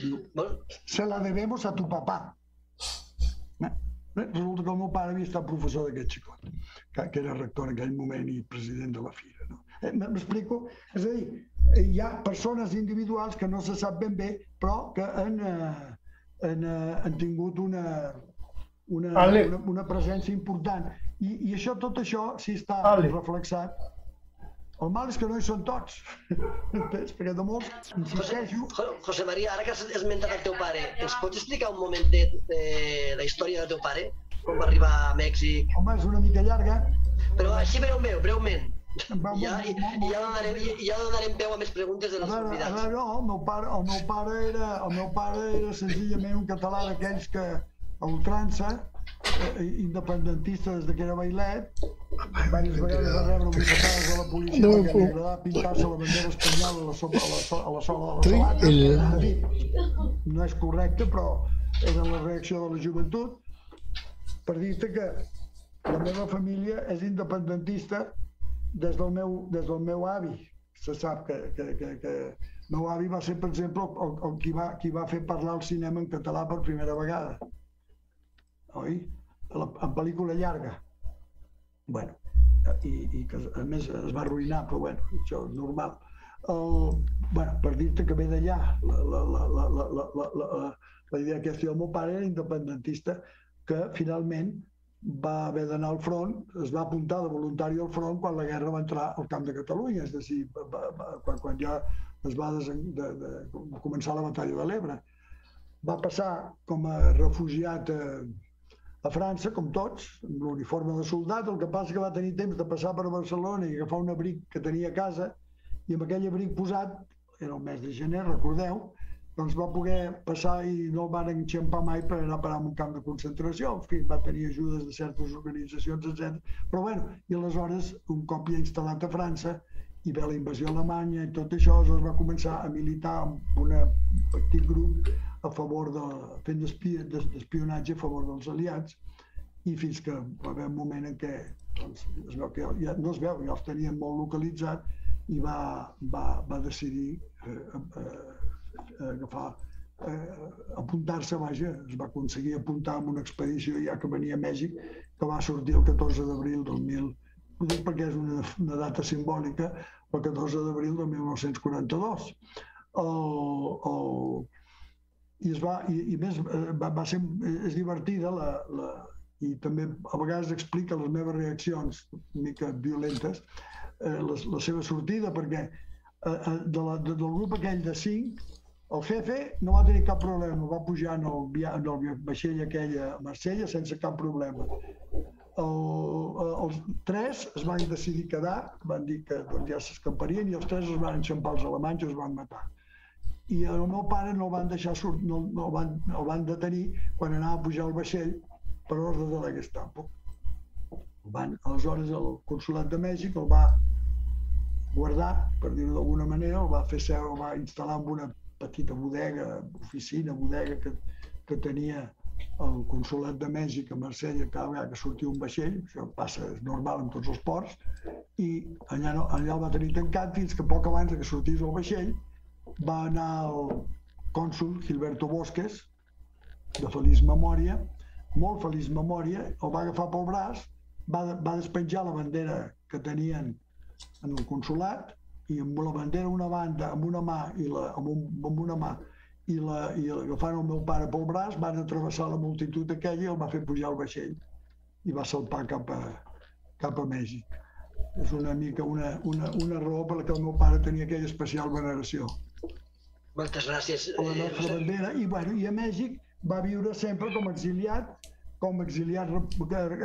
Diu, se la debemos a tu papá. Eh? Bé, Resulta que el meu pare havia estat professor d'aquest xicot, que, que era rector en aquell moment i president de la fira. No? Eh, M'explico? És a dir, eh, hi ha persones individuals que no se sap ben bé, però que han, eh, han, eh, han tingut una, una, Ale. una, una presència important. I, I això, tot això, si està Ale. reflexat, el mal és que no hi són tots. Entens? Perquè de molts, insisteixo, Jo- José Maria, ara que has esmentat el teu pare, ens pots explicar un momentet de la història del teu pare? Com va arribar a Mèxic? home, és una mica llarga, Però així breument, breument. Va, ja, i, ja, donarem, ja donarem peu a més preguntes de les veure, a convidats. veure, no, el meu pare, el meu pare era, el meu pare era senzillament un català d'aquells que a ultrança, eh, independentista des de que era bailet, diverses vegades va rebre bufetades de la policia No, perquè li no. agradava pintar-se la bandera espanyola a la, sopa, a la, so- a la sola de la fi, no és correcte, però era la reacció de la joventut per dir-te que la meva família és independentista des del meu, des del meu avi. Se sap que, que, que, que el meu avi va ser, per exemple, el, el qui, va, qui va fer parlar el cinema en català per primera vegada. Oi? La, en pel·lícula llarga. bueno, i, i que a més es va arruïnar, però bueno, això és normal. El, bueno, per dir-te que ve d'allà, la, la, la, la, la, la, la, la, idea que el meu pare era independentista, que finalment va haver d'anar al front, es va apuntar de voluntari al front quan la guerra va entrar al camp de Catalunya, és a dir, quan, quan ja es va desen, de, de, començar la batalla de l'Ebre. Va passar com a refugiat a, a França, com tots, amb l'uniforme de soldat, el que passa que va tenir temps de passar per Barcelona i agafar un abric que tenia a casa i amb aquell abric posat, era el mes de gener, recordeu, doncs va poder passar i no el van enxampar mai per anar a parar en un camp de concentració. En fi, va tenir ajudes de certes organitzacions, etc. Però bueno, i aleshores, un cop ja instal·lat a França, i ve la invasió alemanya i tot això, es va començar a militar amb un petit grup a favor de, fent d'espionatge a favor dels aliats i fins que va haver un moment en què doncs, es veu que ja, no es veu, ja els tenien molt localitzat i va, va, va decidir eh, eh, agafar eh, apuntar-se, vaja, es va aconseguir apuntar amb una expedició ja que venia a Mèxic, que va sortir el 14 d'abril del 1000, ho dic perquè és una, una data simbòlica, el 14 d'abril del 1942. El, el, i, es va, i, i més, eh, va, va ser, és divertida la, la, i també a vegades explica les meves reaccions una mica violentes, eh, la, la seva sortida, perquè eh, eh, de la, de, del grup aquell de cinc, el jefe no va tenir cap problema, va pujar en el, en el vaixell aquell a Marsella sense cap problema. El, els tres es van decidir quedar, van dir que doncs, ja s'escamparien i els tres es van enxampar els alemanys i els van matar. I el meu pare no el van deixar sort, no, no el, van, el van detenir quan anava a pujar al vaixell per ordre de la Gestapo. Van, aleshores el Consolat de Mèxic el va guardar, per dir-ho d'alguna manera, el va fer seure, el va instal·lar en una petita bodega, oficina, bodega que, que tenia el Consolat de Mèxic a Marsella cada vegada que sortia un vaixell, això passa, és normal en tots els ports, i allà, no, allà el va tenir tancat fins que poc abans que sortís el vaixell va anar el cònsul Gilberto Bosques, de feliç memòria, molt feliç memòria, el va agafar pel braç, va, va despenjar la bandera que tenien en el consulat i amb la bandera una banda amb una mà i la, amb, un, amb una mà i, la, i agafant el meu pare pel braç van travessar la multitud aquella i el va fer pujar al vaixell i va salpar cap a, cap a Mèxic. És una mica una, una, una raó per la que el meu pare tenia aquella especial veneració. Moltes gràcies. A la nostra eh, bandera. I, bueno, I a Mèxic va viure sempre com a exiliat, com a exiliat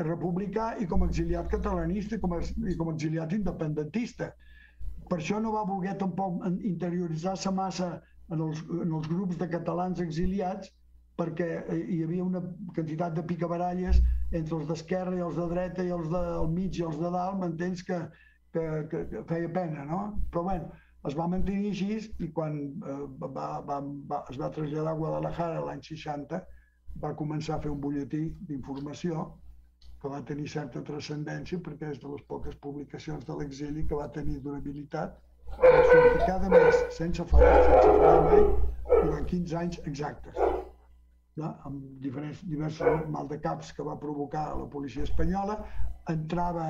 republicà i com a exiliat catalanista i com a, i com a exiliat independentista. Per això no va voler tampoc interioritzar-se massa en els, en els grups de catalans exiliats perquè eh, hi havia una quantitat de picabaralles entre els d'esquerra i els de dreta i els del mig i els de dalt, m'entens que, que, que, que feia pena, no? Però bueno, es va mantenir així i quan eh, va, va, va, es va traslladar a Guadalajara l'any 60 va començar a fer un butlletí d'informació que va tenir certa transcendència perquè és de les poques publicacions de l'exili que va tenir durabilitat va sortir cada mes sense fallar, sense fallar mai durant 15 anys exactes no? amb diferents, diversos mal de caps que va provocar la policia espanyola, entrava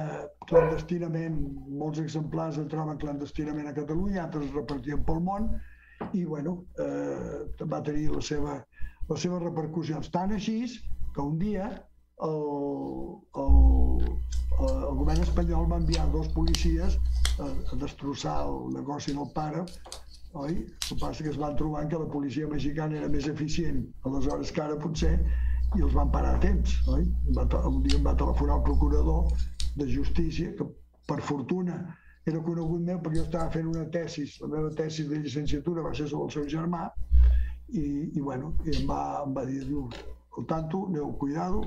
clandestinament, molts exemplars entraven clandestinament a Catalunya, altres es repartien pel món, i bueno, eh, va tenir la seva, les seves repercussions. Tant així que un dia el, el, el govern espanyol va enviar dos policies a, a destrossar el negoci del pare oi? El que passa que es van trobar que la policia mexicana era més eficient aleshores que ara potser i els van parar a temps, oi? Va, un dia em va telefonar el procurador de justícia, que per fortuna era conegut meu perquè jo estava fent una tesis, la meva tesis de llicenciatura va ser sobre el seu germà, i, i bueno, i em va, em va dir, diu, al tanto, aneu, cuidado,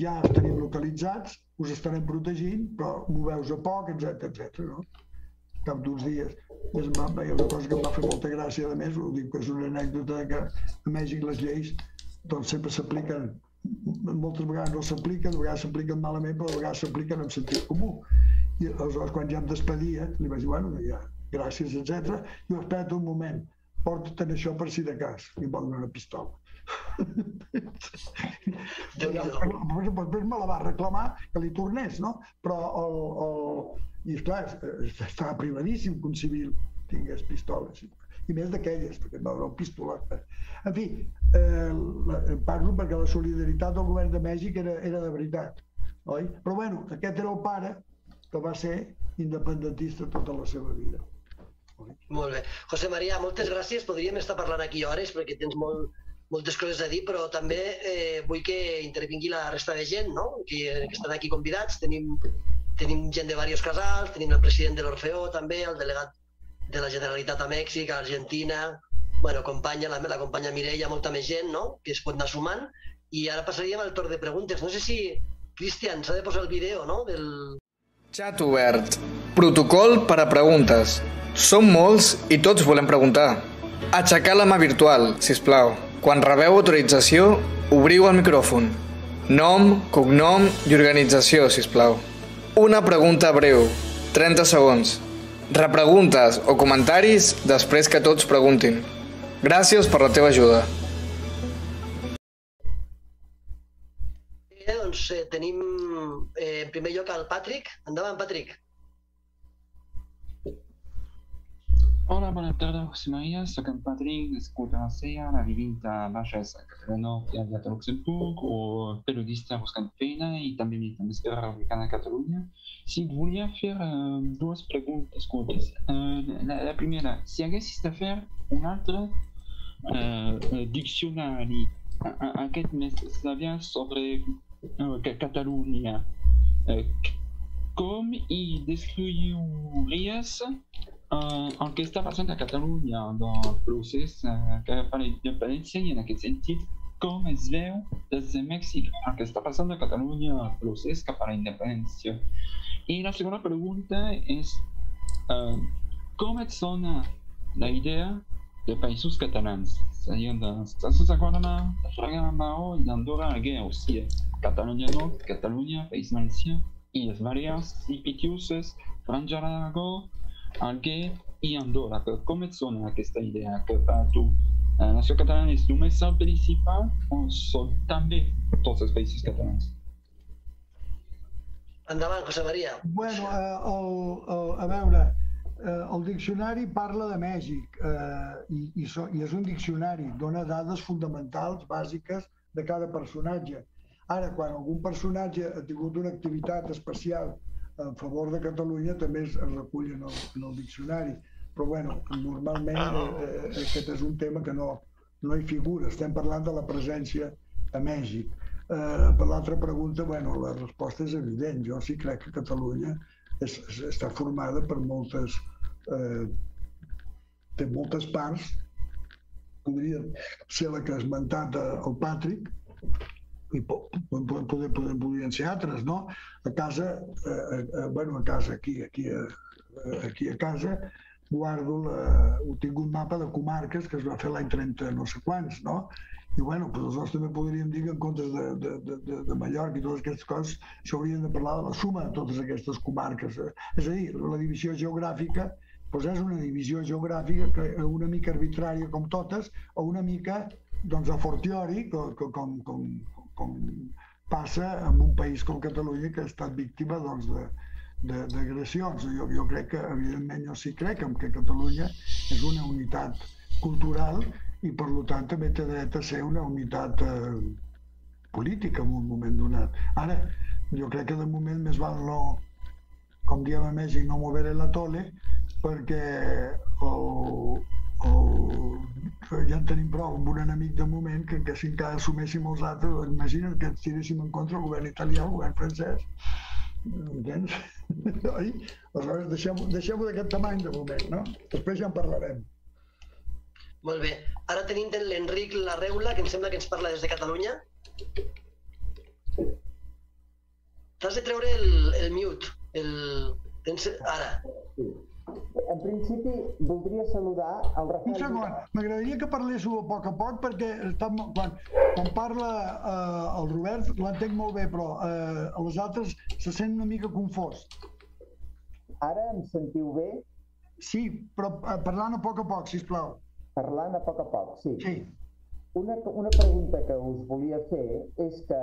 ja els tenim localitzats, us estarem protegint, però moveu-vos a poc, etc etc. no? Cap d'uns dies és una, una cosa que em va fer molta gràcia, a més, ho dic que és una anècdota que a Mèxic les lleis doncs sempre s'apliquen, moltes vegades no s'apliquen, de vegades s'apliquen malament, però de vegades s'apliquen amb sentit comú. I aleshores, quan ja em despedia, li vaig dir, bueno, ja, gràcies, etc. I espera't un moment, porta't això per si de cas. I em va donar una pistola. Després me la va reclamar que li tornés, no? Però el, el, i esclar, estava privadíssim que un civil tingués pistoles i més d'aquelles, perquè va haver un pistolat. En fi, eh, parlo perquè la solidaritat del govern de Mèxic era, era de veritat, oi? Però bueno, aquest era el pare que va ser independentista tota la seva vida. Oi? Molt bé. José María, moltes gràcies. Podríem estar parlant aquí hores perquè tens molt, moltes coses a dir, però també eh, vull que intervingui la resta de gent no? que, que estan aquí convidats. Tenim tenim gent de diversos casals, tenim el president de l'Orfeó també, el delegat de la Generalitat a Mèxic, a Argentina, bueno, companya, la, la companya Mireia, molta més gent, no?, que es pot anar sumant. I ara passaríem al torn de preguntes. No sé si, Cristian, s'ha de posar el vídeo, no?, del... Xat obert. Protocol per a preguntes. Som molts i tots volem preguntar. Aixecar la mà virtual, si us plau. Quan rebeu autorització, obriu el micròfon. Nom, cognom i organització, si us plau. Una pregunta breu, 30 segons. Repreguntes o comentaris després que tots preguntin. Gràcies per la teva ajuda. Eh, doncs eh, tenim eh, en primer lloc el Patrick. Endavant, Patrick. Hola, bona tarda, José María. Soc en Patrick, escuta la CEA, la vivint a Bages, a Catalunya i a Viat a Luxemburg, o periodista buscant feina i també militant d'Esquerra Republicana a Catalunya. Sí, volia fer uh, dues preguntes curtes. Uh, la, la primera, si haguessis de fer un altre uh, diccionari aquest mes sabia sobre uh, Catalunya, uh, com hi descriuries Uh, el que està passant a Catalunya del procés uh, que fa la independència i en aquest sentit com es veu des de Mèxic el que està passant a Catalunya el procés cap a la independència. I la segona pregunta és uh, com et sona la idea de països catalans, és a dir, dels Estats de Guadalà, de Fraga de Maó i d'Andorra a Guerra, o sigui, Catalunya Nord, Catalunya, País Valencià, Illes Balears, i Pitiuses, Franja d'Aragó, anche i Andorra, per com et sona aquesta idea que per tu la nació catalana és només el principal o són també tots els països catalans? Endavant, José María. Bueno, eh, el, el, a veure, eh, el diccionari parla de Mèxic eh, i, i, so, i és un diccionari, dona dades fonamentals, bàsiques de cada personatge. Ara, quan algun personatge ha tingut una activitat especial en favor de Catalunya també es, es recull en el, en el diccionari. Però bueno, normalment eh, eh, aquest és un tema que no, no hi figura. Estem parlant de la presència a Mèxic. Eh, per l'altra pregunta, bueno, la resposta és evident. Jo sí crec que Catalunya és, és, està formada per moltes... Eh, té moltes parts, podria ser la que ha esmentat eh, el Patrick, i poder, poder, podrien ser altres, no? A casa, eh, eh, bueno, a casa, aquí, aquí, eh, aquí a casa, guardo la, ho tinc un mapa de comarques que es va fer l'any 30 no sé quants, no? I bueno, doncs aleshores també podríem dir que en comptes de, de, de, de Mallorca i totes aquestes coses s'haurien de parlar de la suma de totes aquestes comarques. És a dir, la divisió geogràfica doncs és una divisió geogràfica que una mica arbitrària com totes o una mica doncs a fortiori com, com, com, com passa en un país com Catalunya que ha estat víctima doncs, d'agressions. Jo, jo crec que, evidentment, jo sí crec que Catalunya és una unitat cultural i, per tant, també té dret a ser una unitat eh, política en un moment donat. Ara, jo crec que de moment més val no, com diem a Mèxic, no mover la tole, perquè el, el, ja en tenim prou amb un enemic de moment que, que si encara assuméssim els altres, doncs imagina't que ens tiréssim en contra el govern italià, el govern francès, entens? Oi? Aleshores, deixem-ho deixem d'aquest tamany de moment, no? Després ja en parlarem. Molt bé. Ara tenim l'Enric Larreula, que em sembla que ens parla des de Catalunya. T'has de treure el, el mute. El... Tens... Ara. En principi, voldria saludar el Rafael... Un segon, m'agradaria que parléssiu a poc a poc perquè està, quan, quan parla eh, el Robert l'entenc molt bé, però eh, els altres se sent una mica confós. Ara em sentiu bé? Sí, però eh, parlant a poc a poc, si plau. Parlant a poc a poc, sí. Sí. Una, una pregunta que us volia fer és que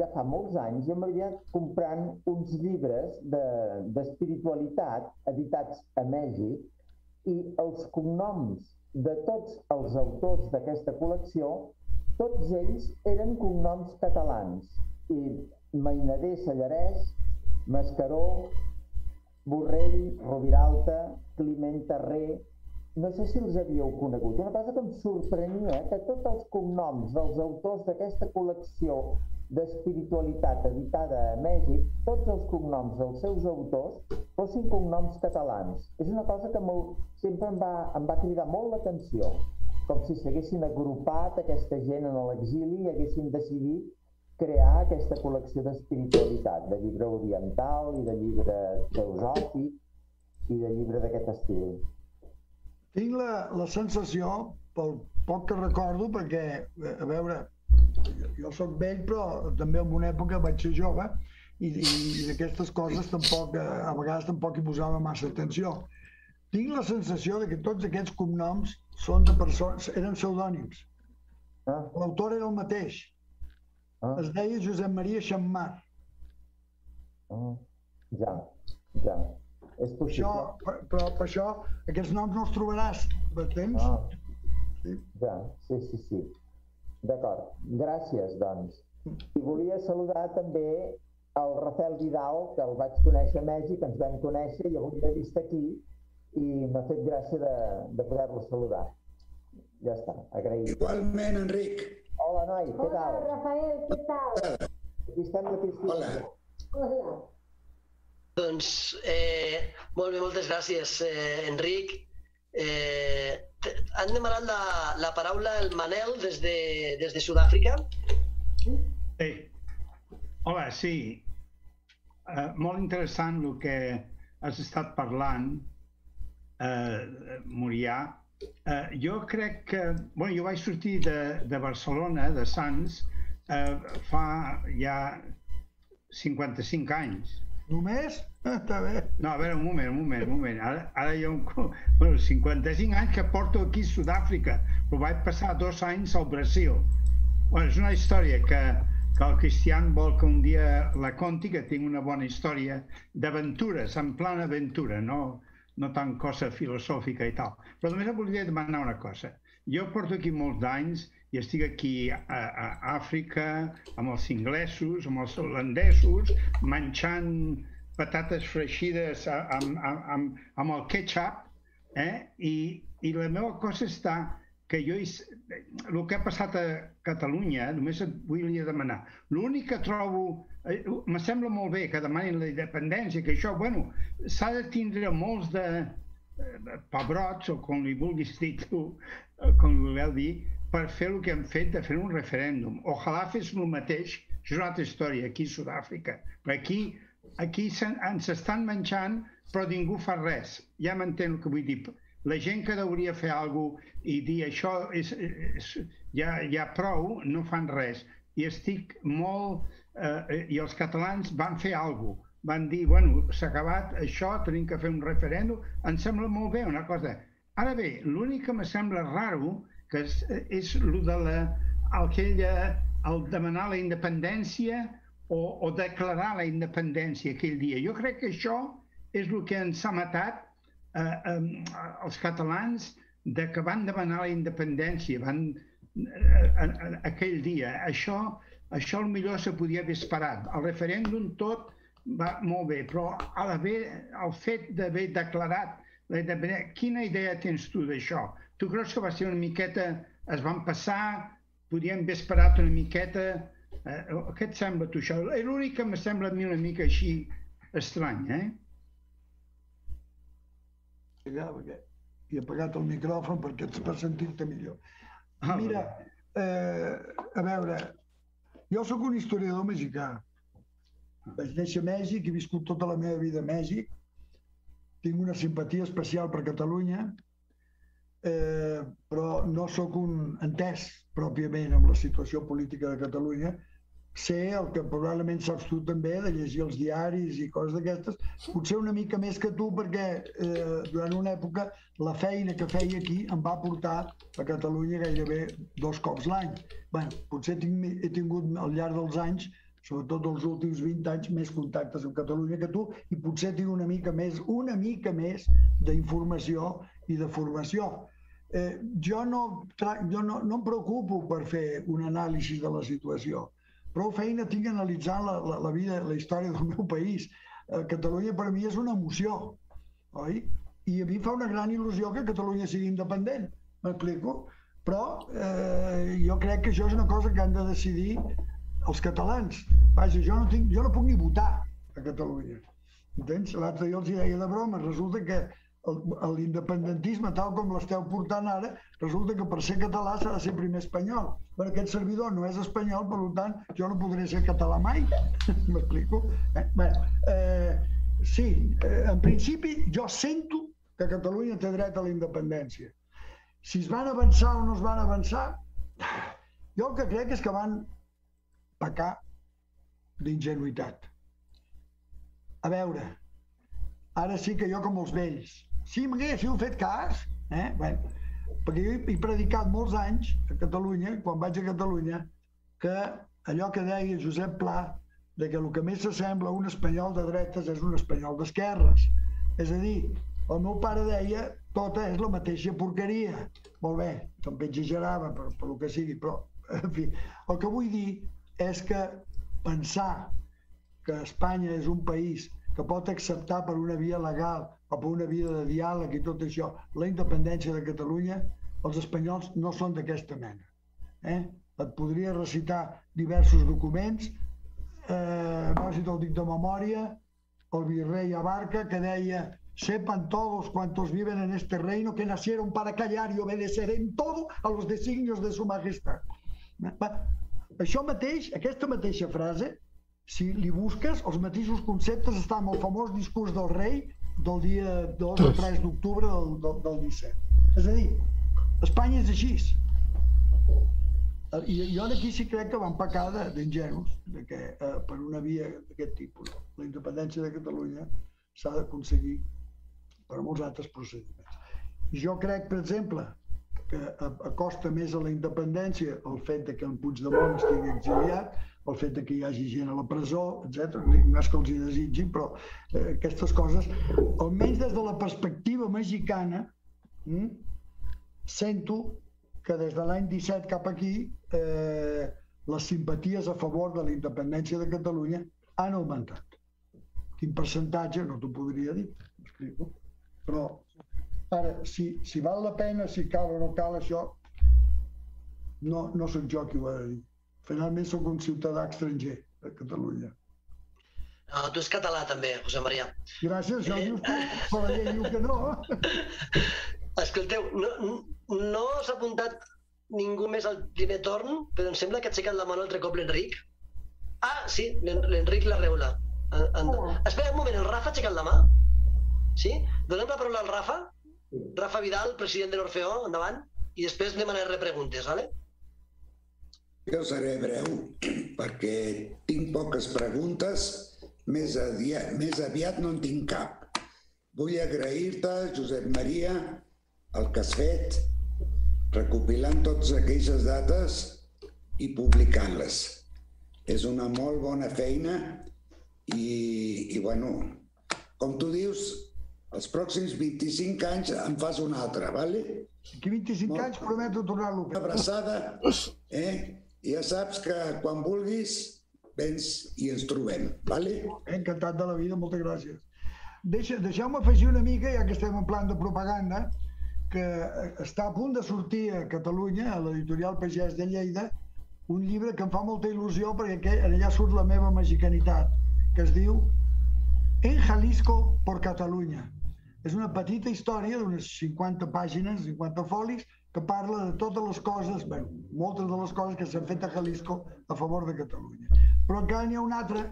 ja fa molts anys jo m'havia comprant uns llibres d'espiritualitat de, editats a Mèxic i els cognoms de tots els autors d'aquesta col·lecció, tots ells eren cognoms catalans. I Mainader Sallarès, Mascaró, Borrell, Roviralta, Climent Terrer, no sé si els havíeu conegut. Una cosa que em sorprenia, que tots els cognoms dels autors d'aquesta col·lecció d'espiritualitat editada a Mèxic, tots els cognoms dels seus autors fossin cognoms catalans. És una cosa que molt, sempre em va, em va cridar molt l'atenció, com si s'haguessin agrupat aquesta gent en l'exili i haguessin decidit crear aquesta col·lecció d'espiritualitat, de llibre oriental i de llibre teosòfic i de llibre d'aquest estil. Tinc la, la sensació, pel poc que recordo, perquè, a veure, jo, jo sóc vell, però també en una època vaig ser jove i, i d'aquestes coses tampoc, eh, a vegades tampoc hi posava massa atenció. Tinc la sensació de que tots aquests cognoms són de persones, eren pseudònims. Ah. L'autor era el mateix. Ah. Es deia Josep Maria Xammar. Ah. Ja, ja. És possible. Això, però per això aquests noms no els trobaràs, m'entens? Ah. Sí. Ja, sí, sí, sí. D'acord, gràcies, doncs. I volia saludar també el Rafael Vidal, que el vaig conèixer a Mèxic, ens vam conèixer i avui l'he vist aquí i m'ha fet gràcia de, de poder-lo saludar. Ja està, agraït. Igualment, Enric. Hola, noi, què tal? Hola, Rafael, què tal? Aquí estem la Cristina. Hola. Hola. Doncs, eh, molt bé, moltes gràcies, eh, Enric. Eh, han demanat la, la paraula el Manel des de, des de Sud-àfrica. Sí. Hola, sí. Uh, molt interessant el que has estat parlant, uh, Murià. Uh, jo crec que... bueno, jo vaig sortir de, de Barcelona, de Sants, uh, fa ja 55 anys Només? Està bé. No, a veure, un moment, un moment, un moment. Ara, ara hi ha un... Bueno, 55 anys que porto aquí a Sud-àfrica, però vaig passar dos anys al Brasil. Bueno, és una història que, que el Cristian vol que un dia la conti, que tinc una bona història d'aventures, en plan aventura, no, no tant cosa filosòfica i tal. Però només volia demanar una cosa. Jo porto aquí molts anys i estic aquí a, a Àfrica amb els inglesos, amb els holandesos, menjant patates freixides amb, amb, amb, amb el ketchup, eh? I, i la meva cosa està que jo, el que ha passat a Catalunya, només et volia demanar, l'únic que trobo, eh, me sembla molt bé que demanin la independència, que això, bueno, s'ha de tindre molts de eh, pebrots, o com li vulguis dir tu, eh, com li voleu dir, per fer el que hem fet de fer un referèndum. Ojalà fes el mateix, és una altra història, aquí a Sud-àfrica. Aquí, aquí ens estan menjant, però ningú fa res. Ja m'entén el que vull dir. La gent que hauria fer alguna cosa i dir això és, és, ja, ja prou, no fan res. I estic molt... Eh, I els catalans van fer alguna cosa. Van dir, bueno, s'ha acabat això, tenim que fer un referèndum. Em sembla molt bé una cosa. Ara bé, l'únic que me sembla raro que és, és el de la, aquella, el demanar la independència o, o declarar la independència aquell dia. Jo crec que això és el que ens ha matat eh, eh, els catalans de que van demanar la independència, van eh, aquell dia. Això, això el millor se podia haver esperat. El referèndum tot va molt bé, però el fet d'haver declarat la independència, quina idea tens tu d'això? Tu creus que va ser una miqueta, es van passar, podien haver esperat una miqueta, eh, què et sembla tu això? És l'únic que em sembla a mi una mica així estrany, eh? Ja, perquè he apagat el micròfon perquè ets per sentir-te millor. Ah, Mira, eh, a veure, jo sóc un historiador mexicà. Vaig néixer a Mèxic, he viscut tota la meva vida a Mèxic. Tinc una simpatia especial per Catalunya eh, però no sóc un entès pròpiament amb la situació política de Catalunya. Sé el que probablement saps tu també, de llegir els diaris i coses d'aquestes, potser una mica més que tu, perquè eh, durant una època la feina que feia aquí em va portar a Catalunya gairebé dos cops l'any. bueno, potser tinc, he tingut al llarg dels anys sobretot els últims 20 anys, més contactes amb Catalunya que tu i potser tinc una mica més, una mica més d'informació i de formació. Eh, jo no, jo no, no em preocupo per fer un anàlisi de la situació. Prou feina tinc analitzant la, la, la vida, la història del meu país. Eh, Catalunya per mi és una emoció, oi? I a mi fa una gran il·lusió que Catalunya sigui independent, m'explico? Però eh, jo crec que això és una cosa que han de decidir els catalans, vaja, jo no, tinc, jo no puc ni votar a Catalunya. Entens? L'altre dia els hi deia de broma, resulta que l'independentisme, tal com l'esteu portant ara, resulta que per ser català s'ha de ser primer espanyol. Però aquest servidor no és espanyol, per tant, jo no podré ser català mai. M'explico? Eh, bé, eh, sí, eh, en principi jo sento que Catalunya té dret a la independència. Si es van avançar o no es van avançar, jo el que crec és que van pecar d'ingenuïtat. A veure, ara sí que jo com els vells, si m'haguéssiu fet cas, eh? Bé, perquè jo he, predicat molts anys a Catalunya, quan vaig a Catalunya, que allò que deia Josep Pla, de que el que més s'assembla a un espanyol de dretes és un espanyol d'esquerres. És a dir, el meu pare deia tota és la mateixa porqueria. Molt bé, també exagerava per, per el que sigui, però, en fi, el que vull dir és que pensar que Espanya és un país que pot acceptar per una via legal o per una via de diàleg i tot això la independència de Catalunya, els espanyols no són d'aquesta mena. Eh? Et podria recitar diversos documents, eh, no sé si te'l dic de memòria, el virrei Abarca que deia sepan todos cuantos viven en este reino que nacieron para callar y obedecer en todo a los designios de su majestad. Va, això mateix, aquesta mateixa frase, si li busques, els mateixos conceptes estan en el famós discurs del rei del dia 2 o 3 d'octubre del, del, del 17. És a dir, Espanya és així. I jo aquí sí crec que van pecar de- d'ingenus, de, que eh, per una via d'aquest tipus, la independència de Catalunya s'ha d'aconseguir per molts altres procediments. Jo crec, per exemple, que acosta més a la independència el fet de que en Puigdemont estigui exiliat, el fet de que hi hagi gent a la presó, etc. No és que els hi desitgin, però eh, aquestes coses, almenys des de la perspectiva mexicana, mm, sento que des de l'any 17 cap aquí eh, les simpaties a favor de la independència de Catalunya han augmentat. Quin percentatge no t'ho podria dir, m'explico. Però ara, si, si val la pena, si cal o no cal això, no, no sóc jo qui ho ha de dir. Finalment sóc un ciutadà estranger de Catalunya. No, tu ets català també, José María. Gràcies, dius tu, però la llei diu que no. Escolteu, no, no- s'ha apuntat ningú més al primer torn, però em sembla que ha aixecat la mà un altre cop l'Enric. Ah, sí, l'En- l'Enric la reula. En, en... Espera un moment, el Rafa ha aixecat la mà? Sí? Donem la paraula al Rafa. Rafa Vidal, president de l'Orfeó, endavant. I després anem a les repreguntes, vale? Jo seré breu perquè tinc poques preguntes, més, aviat, més aviat no en tinc cap. Vull agrair-te, Josep Maria, el que has fet, recopilant totes aquelles dates i publicant-les. És una molt bona feina i, i bueno, com tu dius, els pròxims 25 anys en fas una altra, vale? Aquí 25 anys prometo tornar-lo. Una abraçada, eh? I ja saps que quan vulguis vens i ens trobem, vale? Encantat de la vida, moltes gràcies. Deixa, Deixeu-me afegir una mica, ja que estem en plan de propaganda, que està a punt de sortir a Catalunya, a l'editorial Pagès de Lleida, un llibre que em fa molta il·lusió perquè allà surt la meva mexicanitat, que es diu En Jalisco por Catalunya. És una petita història d'unes 50 pàgines, 50 folis, que parla de totes les coses, bé, moltes de les coses que s'han fet a Jalisco a favor de Catalunya. Però encara n'hi ha una altra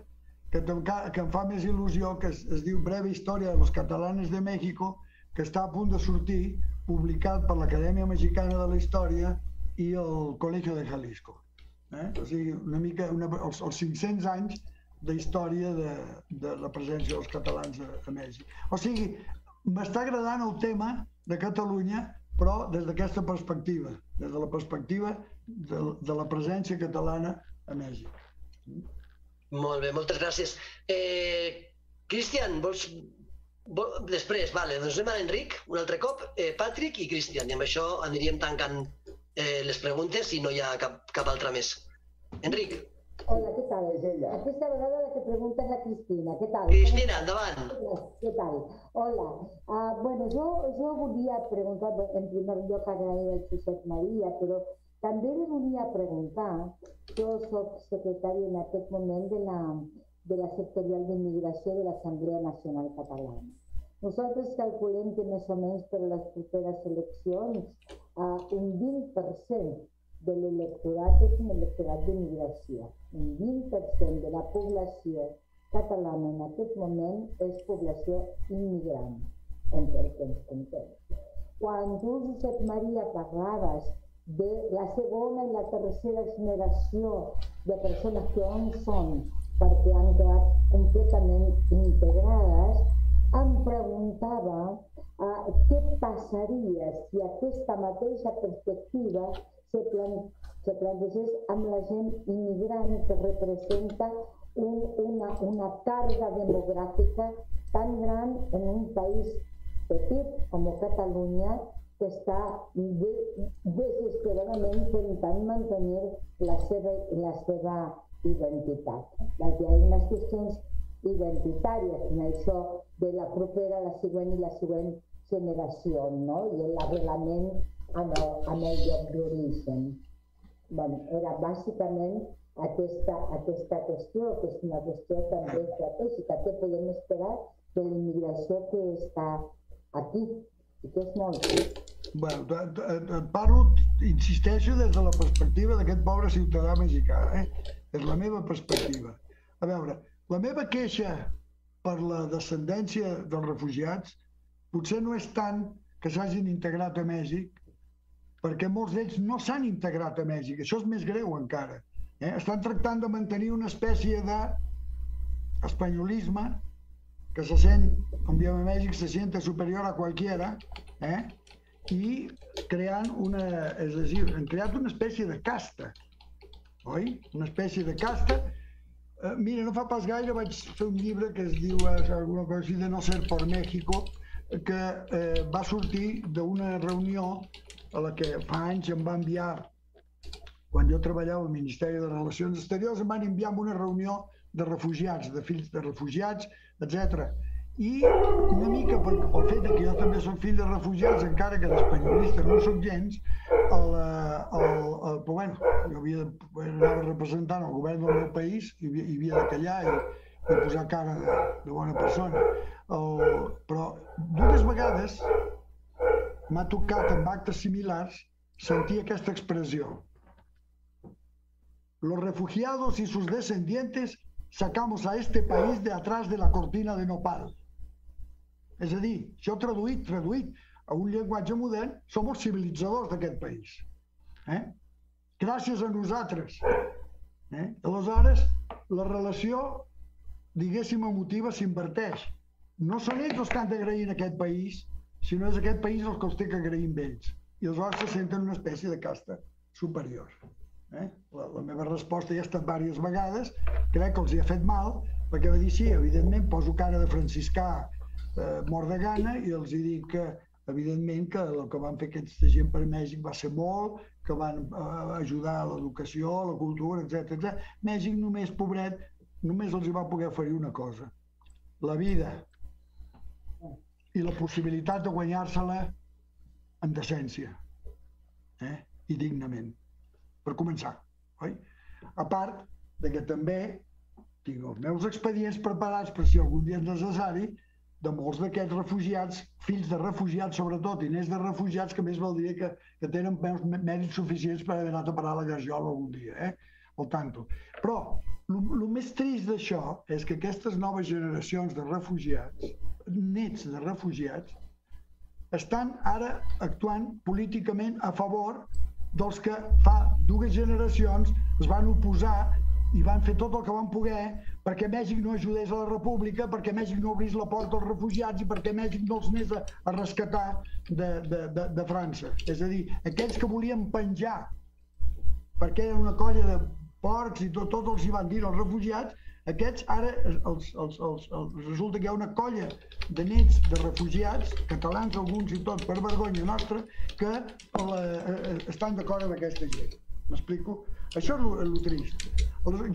que, que em fa més il·lusió, que es, es diu Breve Història de los Catalanes de México, que està a punt de sortir, publicat per l'Acadèmia Mexicana de la Història i el Col·legi de Jalisco. Eh? O sigui, una mica una, els, els 500 anys d'història de, de la presència dels catalans a, a Mèxic. O sigui, m'està agradant el tema de Catalunya, però des d'aquesta perspectiva, des de la perspectiva de, de la presència catalana a Mèxic. Molt bé, moltes gràcies. Eh, Cristian, vols... Vol... Després, vale, doncs anem a l'Enric un altre cop, eh, Patrick i Cristian, i amb això aniríem tancant eh, les preguntes i no hi ha cap, cap altra més. Enric, Hola, ¿qué tal? Aquesta vegada la que pregunta es la Cristina. ¿Qué tal? Cristina, endavant. ¿Qué tal? Hola. Ah, bueno, jo, jo volia preguntar, en primer lloc agrair al Josep Maria, però també li volia preguntar Jo soc secretari en aquest moment de la, de la sectorial d'immigració de l'Assemblea Nacional Catalana. Nosaltres calculem que més o menys per les properes eleccions uh, un 20% de l'electorat és un electorat d'immigració. Un 20% de la població catalana en aquest moment és població immigrant, entre el que ens contem. Quan tu, Josep Maria, parlaves de la segona i la tercera generació de persones que on són perquè han quedat completament integrades, em preguntava uh, què passaria si aquesta mateixa perspectiva se, plan se plantegés amb la gent immigrant que representa un, una, una càrrega demogràfica tan gran en un país petit com Catalunya que està de, desesperadament intentant mantenir la seva, la seva identitat. Hi ha unes qüestions identitàries en això de la propera, la següent i la següent generació, no? I l'arrelament amb, el, amb el lloc d'origen. Bueno, era bàsicament aquesta, aquesta qüestió, que és una qüestió també estratègica. Què podem esperar de l'immigració que està aquí i que és molt. Bueno, parlo, insisteixo, des de la perspectiva d'aquest pobre ciutadà mexicà. Eh? És la meva perspectiva. A veure, la meva queixa per la descendència dels refugiats potser no és tant que s'hagin integrat a Mèxic, perquè molts d'ells no s'han integrat a Mèxic. Això és més greu encara. Eh? Estan tractant de mantenir una espècie de espanyolisme que se sent, com diem a Mèxic, se sent superior a qualquiera, eh? i creant una, és a dir, han creat una espècie de casta, oi? Una espècie de casta Eh, mira, no fa pas gaire vaig fer un llibre que es diu eh, alguna cosa així de No ser por México, que eh, va sortir d'una reunió a la que fa anys em va enviar, quan jo treballava al Ministeri de Relacions Exteriors, em van enviar a una reunió de refugiats, de fills de refugiats, etc i una mica per, pel fet que jo també soc fill de refugiats, encara que d'espanyolista no sóc gens, el, eh, el, el, però bueno, jo havia anava representant el govern del meu país i, i havia de callar i, i posar cara de, de bona persona. El, però dues vegades m'ha tocat amb actes similars sentir aquesta expressió. Los refugiados y sus descendientes sacamos a este país de atrás de la cortina de nopal. És a dir, això traduït, traduït a un llenguatge modern, som els civilitzadors d'aquest país. Eh? Gràcies a nosaltres. Eh? Aleshores, la relació, diguéssim, emotiva s'inverteix. No són ells els que han d'agrair en aquest país, sinó és aquest país els que els té que agrair amb ells. I aleshores se senten una espècie de casta superior. Eh? La, la meva resposta ja ha estat diverses vegades, crec que els hi ha fet mal, perquè va dir, sí, evidentment, poso cara de franciscà eh, mort de gana i els hi dic que evidentment que el que van fer aquesta gent per Mèxic va ser molt, que van eh, ajudar a l'educació, a la cultura, etc. Mèxic només, pobret, només els hi va poder oferir una cosa, la vida i la possibilitat de guanyar-se-la en decència eh? i dignament, per començar. Oi? A part de que també tinc els meus expedients preparats per si algun dia és necessari de molts d'aquests refugiats, fills de refugiats sobretot, i nens de refugiats que més dir que, que tenen mèrits suficients per haver anat a parar a la garjola algun dia, eh? al tanto. Però el més trist d'això és que aquestes noves generacions de refugiats, nets de refugiats, estan ara actuant políticament a favor dels que fa dues generacions es van oposar i van fer tot el que van poder perquè Mèxic no ajudés a la república, perquè Mèxic no obrís la porta als refugiats i perquè Mèxic no els anés a, a rescatar de, de, de, de França. És a dir, aquells que volien penjar perquè era una colla de porcs i tot, tot els hi van dir als refugiats, aquests ara els, els, els, els, resulta que hi ha una colla de nets de refugiats, catalans alguns i tots per vergonya nostra, que la, eh, eh, estan d'acord amb aquesta gent. M'explico? Això és el trist.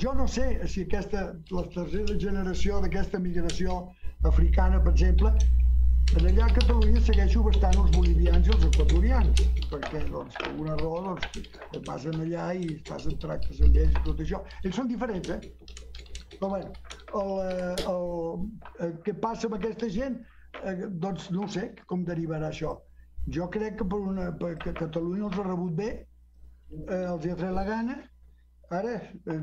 Jo no sé si aquesta, la tercera generació d'aquesta migració africana, per exemple, en allà a Catalunya segueixo bastant els bolivians i els equatorians, perquè, doncs, per alguna raó, doncs, vas allà i estàs en tractes amb ells i tot això. Ells són diferents, eh? Però bueno, el, eh, el, el, què passa amb aquesta gent? Eh, doncs no sé com derivarà això. Jo crec que per una, per que Catalunya els ha rebut bé, eh, els hi ha tret la gana, ara eh,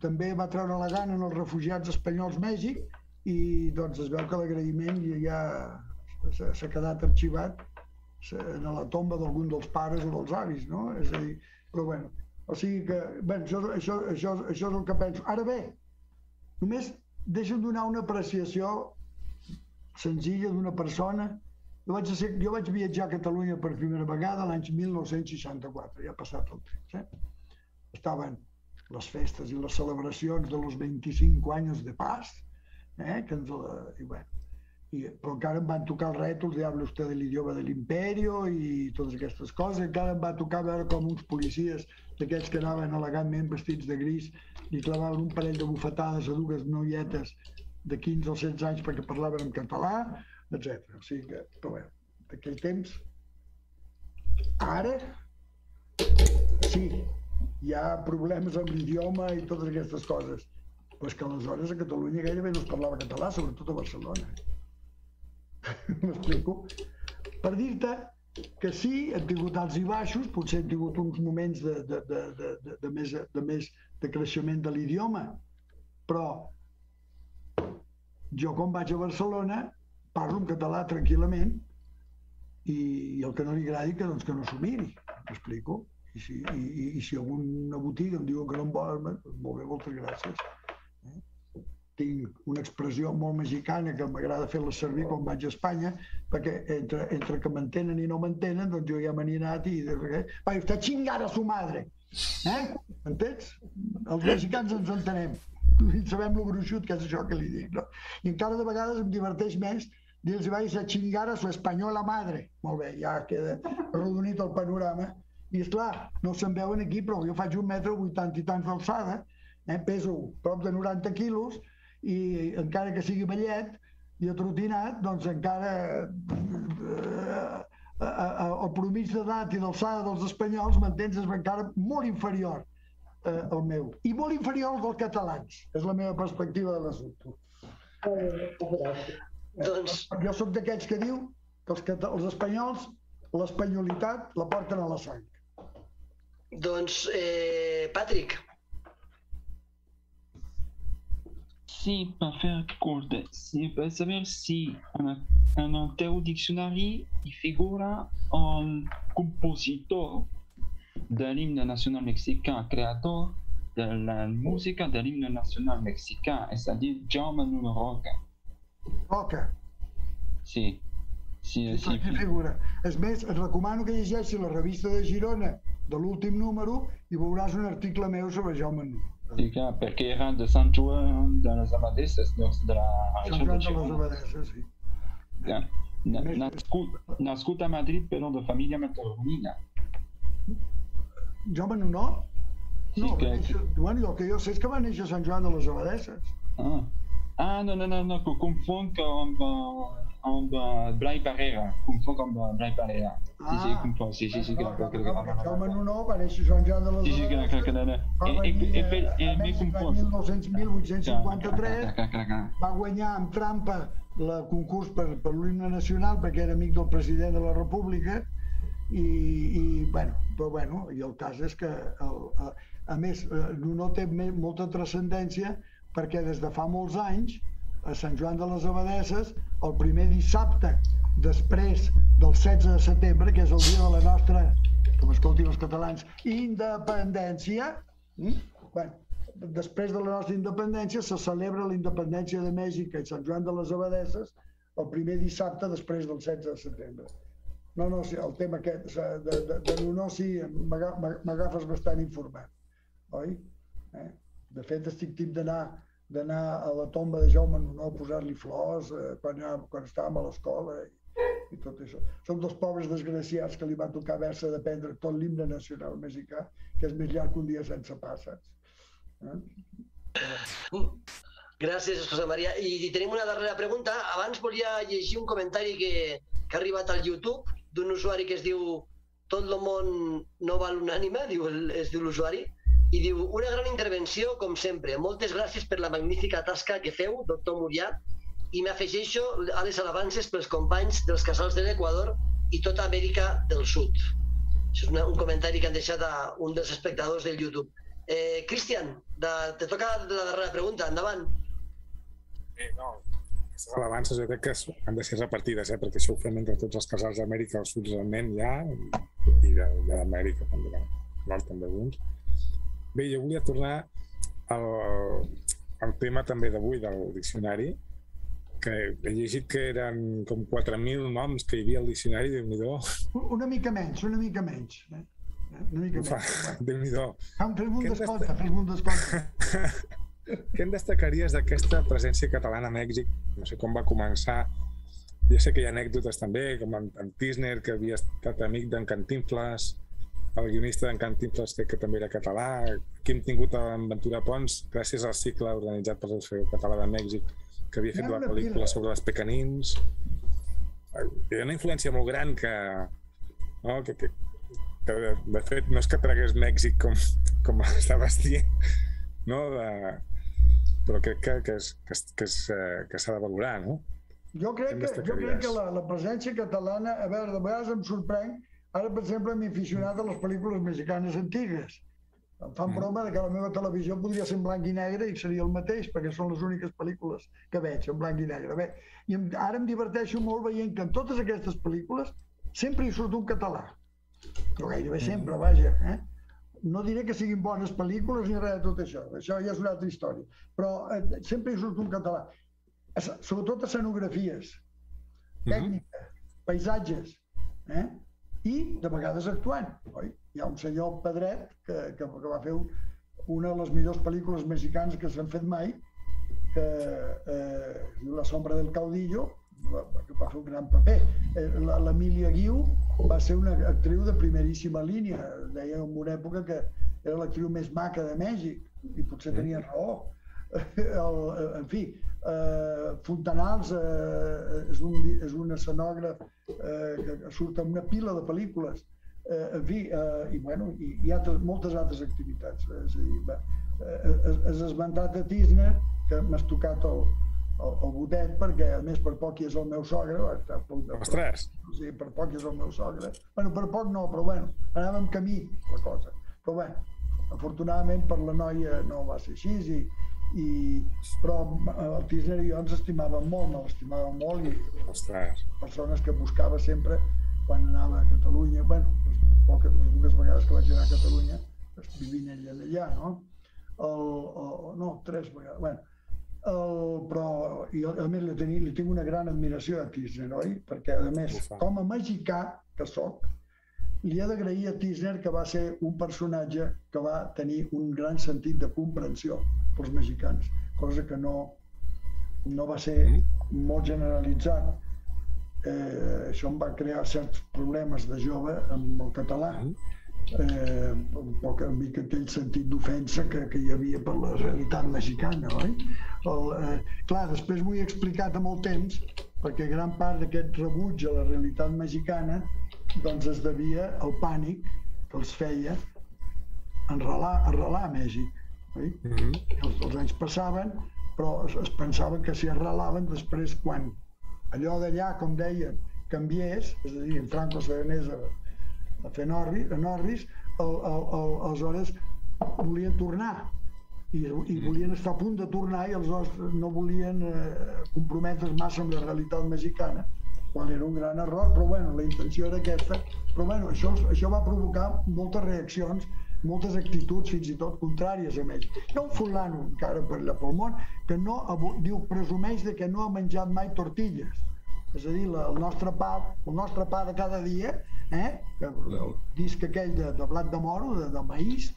també va treure la gana en els refugiats espanyols Mèxic i doncs es veu que l'agraïment ja s'ha quedat arxivat en la tomba d'algun dels pares o dels avis, no? És a dir, però bueno, o sigui que, bé, això, això, això, això és el que penso. Ara bé, només deixa'm donar una apreciació senzilla d'una persona. Jo vaig, ser, jo vaig viatjar a Catalunya per primera vegada l'any 1964, ja ha passat el temps. Eh? Estaven les festes i les celebracions de los 25 anys de paz, eh? que ens, i bueno, i, però encara em van tocar els rètols de habla usted de l'idioma de l'imperio i totes aquestes coses. Encara em va tocar veure com uns policies d'aquests que anaven elegantment vestits de gris i clavaven un parell de bufetades a dues noietes de 15 o 16 anys perquè parlaven en català, etc. O sigui que, però bé, d'aquell temps, ara, sí, hi ha problemes amb l'idioma i totes aquestes coses. Però és que aleshores a Catalunya gairebé no es parlava català, sobretot a Barcelona. M'explico? Per dir-te que sí, hem tingut alts i baixos, potser hem tingut uns moments de, de, de, de, de, de, més, de més de creixement de l'idioma, però jo quan vaig a Barcelona parlo en català tranquil·lament i, i el que no li agradi que, doncs, que no s'ho miri, m'explico? I si, i, i si alguna botiga em diu que no em vol, doncs molt bé, moltes gràcies tinc una expressió molt mexicana que m'agrada fer-la servir quan vaig a Espanya, perquè entre, entre que m'entenen i no m'entenen, doncs jo ja me n'he anat i va, està xingar a su madre. Eh? Entens? Els mexicans ens entenem. I sabem lo gruixut que és això que li dic. No? I encara de vegades em diverteix més dir-los vais a xingar a su espanyola madre. Molt bé, ja queda arrodonit el panorama. I és clar, no se'n veuen aquí, però jo faig un metre vuitanta i tants d'alçada, eh? peso prop de 90 quilos, i encara que sigui vellet i atrotinat, doncs encara eh, eh, eh, el promís d'edat i d'alçada dels espanyols, m'entens, és encara molt inferior eh, al meu. I molt inferior al dels catalans. És la meva perspectiva de l'assumpte. Doncs... Jo sóc d'aquells que diu que els, els espanyols l'espanyolitat la porten a la sang. Doncs, eh, Patrick, Sí, per fer curt, si per saber si el teu diccionari hi figura el compositor de l'himne nacional mexicà, creador de la música de mexicà, és a dir, Jaume Nuno Roca. Roca? Sí. Sí, sí, sí, figura. És més, et recomano que llegeixi la revista de Girona de l'últim número i veuràs un article meu sobre Jaume Nuno. Sí, clar, perquè era de Sant Joan de les Abadesses, doncs de la regió de Abadesses, sí. Ja. Na, nascut, nascut a Madrid, però de família mataronina. Jo, bueno, no. Sí, no, que... néixer, bueno, el que jo sé és que va néixer a Sant Joan de les Abadesses. Ah, ah no, no, no, no, que confon amb, amb uh, Blai Parera, confon amb uh, Blai Parera. Ah, sí, sí, confon, sí, sí, sí, clar, clar, clar, clar, clar, Jaume Nuno va néixer a Sant Joan de les Sí, sí, clar, clar, clar, clar. M'he confós. El 1853 va guanyar amb trampa el concurs per, per l'himne nacional perquè era amic del president de la República i, i bueno, però bueno, i el cas és que el, a, a més eh, no té molta transcendència perquè des de fa molts anys a Sant Joan de les Abadesses el primer dissabte després del 16 de setembre, que és el dia de la nostra, com escoltin els catalans, independència, mm? bueno, després de la nostra independència se celebra la independència de Mèxic i Sant Joan de les Abadesses el primer dissabte després del 16 de setembre. No, no, el tema aquest de, de, de no, sí, m'agafes bastant informat, oi? Eh? De fet, estic tip d'anar d'anar a la tomba de Jaume Nunó a posar-li flors eh, quan, quan estàvem a l'escola i, i tot això. Som dels pobres desgraciats que li va tocar haver-se d'aprendre tot l'himne nacional mexicà, que és més llarg que un dia sense passes. Eh? Gràcies, José Maria. I, I tenim una darrera pregunta. Abans volia llegir un comentari que, que ha arribat al YouTube d'un usuari que es diu Tot el món no val una ànima, diu es diu l'usuari, i diu una gran intervenció, com sempre. Moltes gràcies per la magnífica tasca que feu, doctor Murià, i m'afegeixo a les alabances pels companys dels casals de l'Equador i tota Amèrica del Sud. Això és una, un comentari que han deixat a un dels espectadors del YouTube. Eh, Cristian, de, te toca la darrera pregunta, endavant. Eh, no, aquestes alabances jo crec que han de ser repartides, eh? perquè això ho fem entre tots els casals d'Amèrica del Sud realment ja, i de, de l'Amèrica també, de nord també alguns. Bé, jo volia tornar al, al tema també d'avui del diccionari, que he llegit que eren com 4.000 noms que hi havia al diccionari, déu nhi Una mica menys, una mica menys. Eh? Una mica Ufa, menys. déu nhi Fes-me un descompte, fes-me un descompte. Què en destacaries d'aquesta presència catalana a Mèxic? No sé com va començar. Jo sé que hi ha anècdotes també, com en, en Tisner, que havia estat amic d'en Cantinfles, el guionista d'en Cantinfles que, que també era català. Aquí hem tingut en Ventura Pons, gràcies al cicle organitzat per l'Orfeo Català de Mèxic, que havia fet la pel·lícula sobre els pecanins. Hi ha una influència molt gran que, no, que, que, que de, de fet no és que tragués Mèxic com, com estaves dient, no? De, però crec que, que, és, que, és, que, és, eh, que s'ha de valorar, no? Jo crec que, jo crec que la, la presència catalana, a veure, de vegades em sorprèn, ara, per exemple, m'he aficionat a les pel·lícules mexicanes antigues. Em fan Mm. broma de que la meva televisió podria ser en blanc i negre i seria el mateix, perquè són les úniques pel·lícules que veig en blanc i negre. Bé, i em, ara em diverteixo molt veient que en totes aquestes pel·lícules sempre hi surt un català. Però gairebé sempre, vaja. Eh? No diré que siguin bones pel·lícules ni res de tot això, això ja és una altra història. Però eh, sempre hi surt un català. Sobretot escenografies, tècnica, paisatges, eh? I de vegades actuant. Oi? Hi ha un senyor Pedret que, que, que va fer un, una de les millors pel·lícules mexicanes que s'han fet mai, que eh, La sombra del caudillo, que va fer un gran paper. Eh, la- L'Emília Guiu va ser una actriu de primeríssima línia. Deia en una època que era l'actriu més maca de Mèxic, i potser tenia raó. El, en fi, eh, Fontanals eh, és, un, és un escenògraf eh, que, surt en una pila de pel·lícules. Eh, en fi, eh, i, bueno, i, i altres, moltes altres activitats. És a dir, va, eh, has, has esmentat a Tisner, que m'has tocat el, el, el botet, perquè a més per poc hi és el meu sogre. va, està a punt de- Ostres! Sí, per poc és el meu sogre. Bueno, per poc no, però bueno, anàvem camí la cosa. Però bueno, afortunadament per la noia no va ser així i, i però eh, el Tisner i jo ens estimàvem molt, me l'estimàvem molt i Ostres. persones que buscava sempre quan anava a Catalunya, bueno, les poques, les dues vegades que vaig anar a Catalunya, vivint ella d'allà, no? El, el, no, tres vegades, bueno, el, però i a més li, tenia, li tinc una gran admiració a Tisner, oi? Perquè a més, com a mexicà que sóc, li he d'agrair a Tisner que va ser un personatge que va tenir un gran sentit de comprensió pels mexicans, cosa que no, no va ser molt generalitzat. Eh, això em va crear certs problemes de jove amb el català, eh, un poc amb aquell sentit d'ofensa que, que hi havia per la realitat mexicana, oi? El, eh, clar, després m'ho he explicat amb el temps, perquè gran part d'aquest rebuig a la realitat mexicana doncs es devia al pànic que els feia enrelar, arrelar a Mèxic. Oi? els, els anys passaven, però es, es pensaven que s'hi arrelaven després quan allò d'allà, com deien, canviés, és a dir, en Franco s'anés a, a fer Norri, a Norris, el, el, el, aleshores volien tornar i, i volien estar a punt de tornar i aleshores no volien eh, comprometre's massa amb la realitat mexicana quan era un gran error, però bueno, la intenció era aquesta, però bueno, això, això va provocar moltes reaccions moltes actituds fins i tot contràries a ells. Hi ha un fulano encara per allà pel món que no, diu, presumeix de que no ha menjat mai tortilles. És a dir, la, el nostre pa, el nostre pa de cada dia, eh? que, el disc aquell de, de blat de moro, de, de maïs,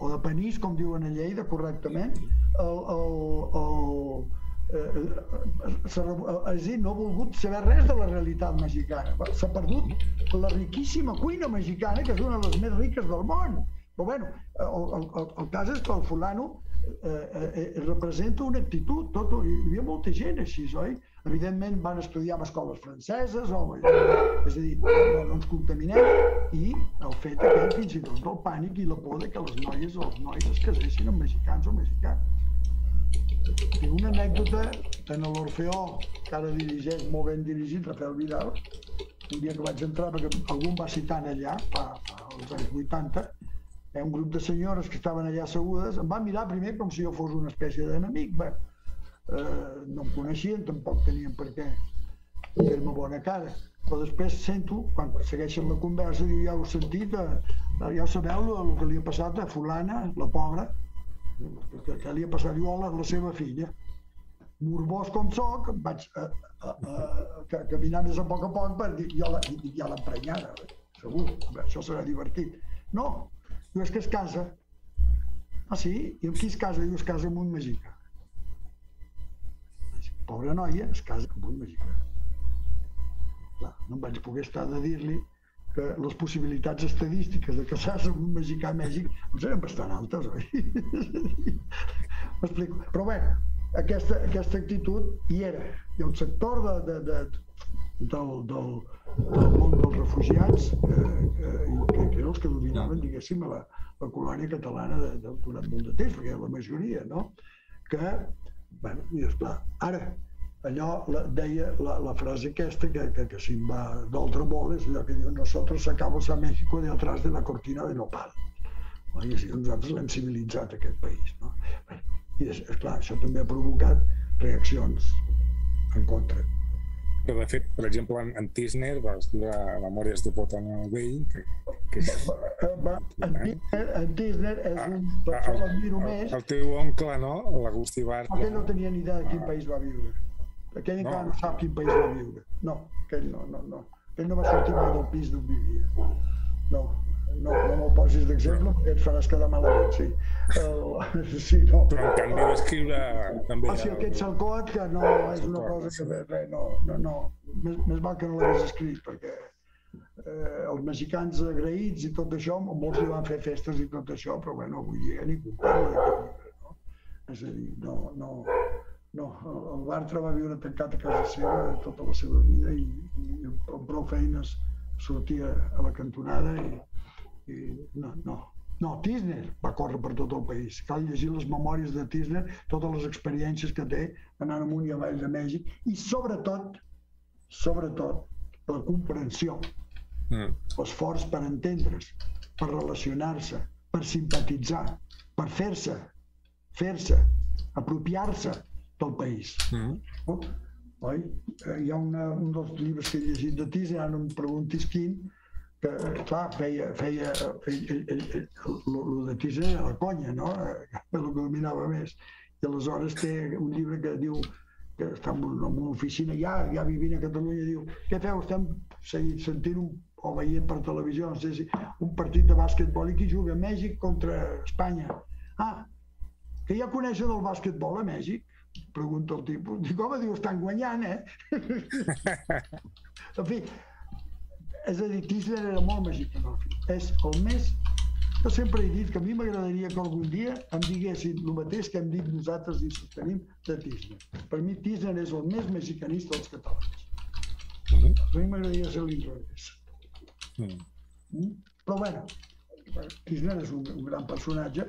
o de panís, com diuen a Lleida correctament, el, el, el, eh, eh, re- és dir, no ha volgut saber res de la realitat mexicana. S'ha perdut la riquíssima cuina mexicana, que és una de les més riques del món. Però bueno, el, el, el, cas és que el fulano eh, eh, eh, representa una actitud, tot, hi havia molta gent així, oi? Evidentment van estudiar en escoles franceses, o, és a dir, no, no ens contaminem, i el fet aquest fins i tot del pànic i la por de que les noies o els nois es casessin amb mexicans o mexicans. Tinc una anècdota en l'Orfeó, que ara dirigeix molt ben dirigit, Rafael Vidal, un dia que vaig entrar, perquè algú em va citant allà, fa, fa els anys 80, eh, un grup de senyores que estaven allà assegudes, em va mirar primer com si jo fos una espècie d'enemic. Eh, no em coneixien, tampoc tenien per què fer-me bona cara. Però després sento, quan segueixen la conversa, diu, ja heu sentit, eh, ja ho sabeu el que li ha passat a fulana, la pobra, que, que li ha passat, diu, hola, la seva filla. Morbós com sóc, vaig a, a, a, a caminar més a poc a poc per dir, ja la, ja l'emprenyada, segur, això serà divertit. No, diu, és que es casa. Ah, sí? I amb qui es casa? Diu, es casa amb un mexicà. Pobra noia, es casa amb un mexicà. Clar, no em vaig poder estar de dir-li que les possibilitats estadístiques de casar-se amb un mexicà a Mèxic doncs eren bastant altes, oi? M'explico. Però bé, aquesta, aquesta actitud hi era. I el sector de, de, de, del, del, del món dels refugiats, eh, que, que, que eren els que dominaven, diguéssim, la, la colònia catalana de, de, durant molt de temps, perquè la majoria, no? Que bueno, i esclar, ara, allò la, deia la, la frase aquesta que, que, que si em va d'altre molt és allò que diu nosotros sacamos a México de atrás de la cortina de nopal no? i així nosaltres l'hem civilitzat aquest país no? i és, és clar, això també ha provocat reaccions en contra que de fet, per exemple, en, en Tisner va escriure Memòries de Potano Vell, que, que és... Va, en, Tisner, en Tisner és un... Per això l'admiro més. El teu oncle, no? L'Agustí Bart. Aquell no tenia ni idea de quin país va viure. Aquell encara no. sap quin país va viure. No, aquell no, no, no. Aquell no va sortir mai del pis d'on vivia. No, no, no me'l posis d'exemple perquè et faràs quedar malament, sí. El, sí, no. Però en canvi va escriure també... Ah, sí, aquest Salcot, que no és una cosa que res, no, no, no. Més, més val que no l'hagués escrit, perquè eh, els mexicans agraïts i tot això, molts li van fer festes i tot això, però bueno, avui dia ningú parla llibre, no? És a dir, no, no, no, el Bartra va viure tancat a casa seva tota la seva vida i, i amb prou feines sortia a la cantonada i, i no, no, no, Tisner va córrer per tot el país. Cal llegir les memòries de Tisner, totes les experiències que té anant amunt i avall de Mèxic i sobretot, sobretot, la comprensió, mm. l'esforç per entendre's, per relacionar-se, per simpatitzar, per fer-se, fer-se, apropiar-se del país. Mm. Oh, oi? Hi ha una, un dels llibres que he llegit de Tisner, ara no em preguntis quin, que, clar, feia, feia, feia el, el, el, el de Tisner era la conya, no? El que dominava més. I aleshores té un llibre que diu que està en, en una oficina ja, ja vivint a Catalunya, diu, què feu? Estem sentint un, o veient per televisió, no sé si, un partit de bàsquetbol i qui juga? Mèxic contra Espanya. Ah, que ja coneixen el bàsquetbol a Mèxic? Pregunta el tipus. Dic, home, diu, estan guanyant, eh? en fi, és a dir, Tisler era molt mexicà. És el més... Jo sempre he dit que a mi m'agradaria que algun dia em diguessin el mateix que hem dit nosaltres i sostenim de Tisler. Per mi Tisler és el més mexicanista dels catalans. Mm -hmm. A mi m'agradaria ser l'inrevés. Mm. Mm? Però bueno, Tisler és un, un gran personatge.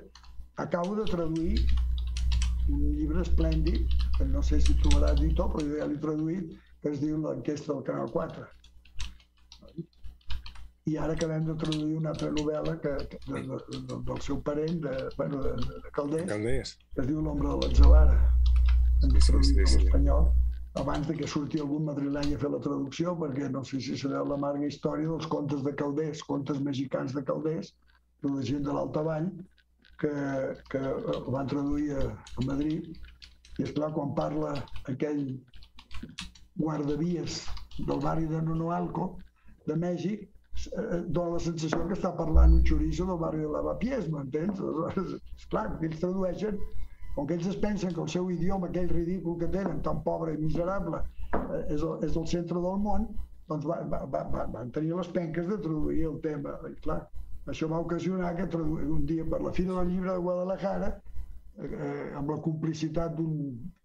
Acabo de traduir un llibre esplèndid, que no sé si trobaràs editor, però jo ja l'he traduït, que es diu L'enquesta del Canal 4 i ara acabem de traduir una altra novel·la que, de, de, de, del seu parent, de, bueno, de, de Caldés, Caldés, que es diu L'ombra de l'Atzalara, en sí, sí, sí, sí. espanyol, abans de que surti algun madrileny a fer la traducció, perquè no sé si sabeu l'amarga història dels contes de Caldés, contes mexicans de Caldés, de la gent de l'Alta Vall, que, que el van traduir a, Madrid, i esclar, quan parla aquell guardavies del barri de Nonoalco, de Mèxic, eh, dona la sensació que està parlant un xoriço del barri de Lavapiés, m'entens? Esclar, ells tradueixen, com que ells es pensen que el seu idioma, aquell ridícul que tenen, tan pobre i miserable, eh, és, el, és el centre del món, doncs va, va, va, van tenir les penques de traduir el tema. I clar, això va ocasionar que un dia per la Fira del Llibre de Guadalajara eh, amb la complicitat d'un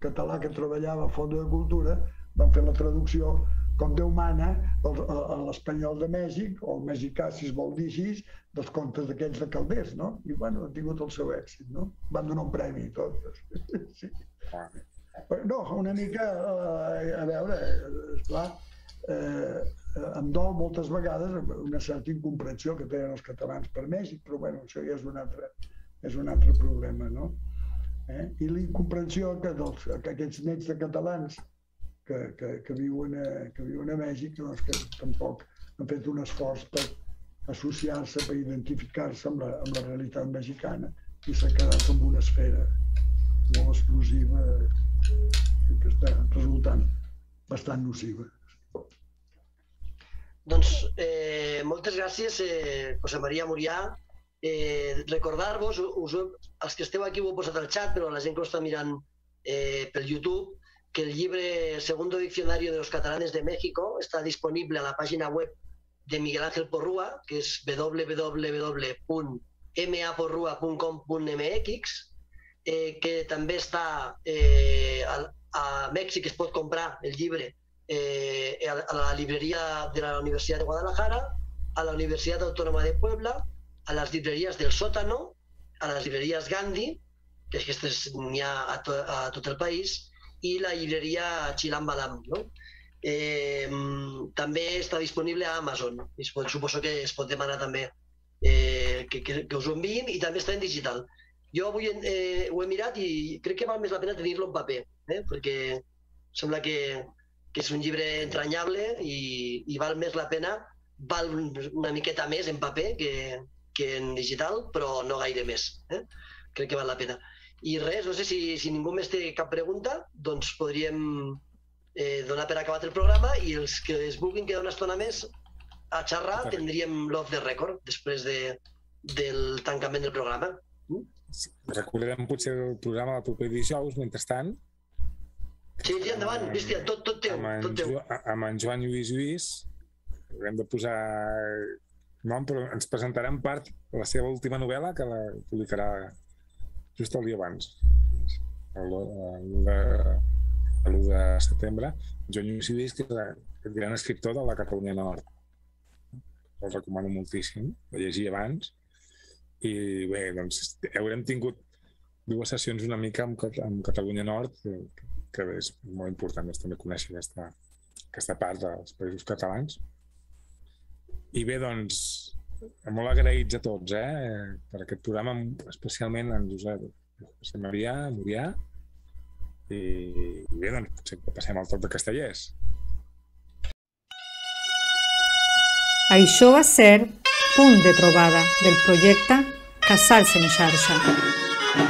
català que treballava a Font de Cultura, van fer la traducció com Déu mana a l'espanyol de Mèxic, o el mexicà, si es vol dir així, dels contes d'aquells de Calders, no? I, bueno, han tingut el seu èxit, no? Van donar un premi i tot. sí. No, una mica, eh, a veure, esclar, eh, em dol moltes vegades una certa incomprensió que tenen els catalans per Mèxic, però bueno, això ja és un altre, és un altre problema, no? Eh? I la incomprensió que, dels, que aquests nets de catalans que, que, que, viuen a, que viuen a Mèxic doncs que tampoc han fet un esforç per associar-se, per identificar-se amb, la, amb la realitat mexicana i s'ha quedat amb una esfera molt explosiva i que està resultant bastant nociva. Doncs eh, moltes gràcies, eh, José María Murià. Eh, Recordar-vos, els que esteu aquí ho he posat al xat, però la gent que ho està mirant eh, pel YouTube, que el llibre Segundo Diccionario de los Catalanes de México està disponible a la pàgina web de Miguel Ángel Porrúa, que és www.maporrua.com.mx, eh, que també està eh, a, a Mèxic, es pot comprar el llibre eh, a, la libreria de la Universitat de Guadalajara, a la Universitat Autònoma de Puebla, a les llibreries del Sótano, a les llibreries Gandhi, que aquestes n'hi ha a, to, a tot el país, i la llibreria Chilam Balam. No? Eh, també està disponible a Amazon. I suposo que es pot demanar també eh, que, que, que us ho enviïn i també està en digital. Jo avui eh, ho he mirat i crec que val més la pena tenir-lo en paper, eh? perquè sembla que, que és un llibre entranyable i, i val més la pena, val una miqueta més en paper que, que en digital, però no gaire més. Eh? Crec que val la pena. I res, no sé si, si ningú més té cap pregunta, doncs podríem eh, donar per acabat el programa i els que es vulguin quedar una estona més a xerrar tindríem l'off the record després de, del tancament del programa. Mm? Recordem potser el programa del proper dijous, mentrestant. Sí, sí, endavant, bístia, tot, tot teu, amb en, tot teu. Amb en Joan Lluís Lluís haurem de posar nom, però ens presentarà en part la seva última novel·la que la publicarà just el dia abans, l'1 de setembre, Joan Lluís Lluís, que és el gran escriptor de la Catalunya Nord. El recomano moltíssim, de llegir abans. I bé, doncs haurem tingut dues sessions una mica amb, amb Catalunya Nord, que, que és molt important doncs, també conèixer aquesta, aquesta part dels països catalans. I bé, doncs, molt agraïts a tots eh, per aquest programa, especialment en Josep, Josep Maria, Murià, i, i bé, doncs potser passem al tot de castellers. Això va ser punt de trobada del projecte Casals en xarxa,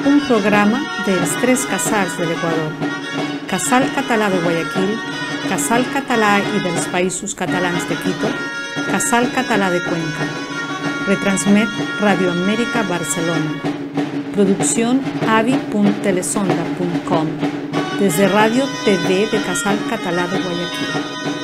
un programa dels tres casals de l'Equador, Casal Català de Guayaquil, Casal Català i dels Països Catalans de Quito, Casal Català de Cuenca, Retransmet Radio América Barcelona. Producción avi.telesonda.com. Desde Radio TV de Casal Catalá de Guayaquil.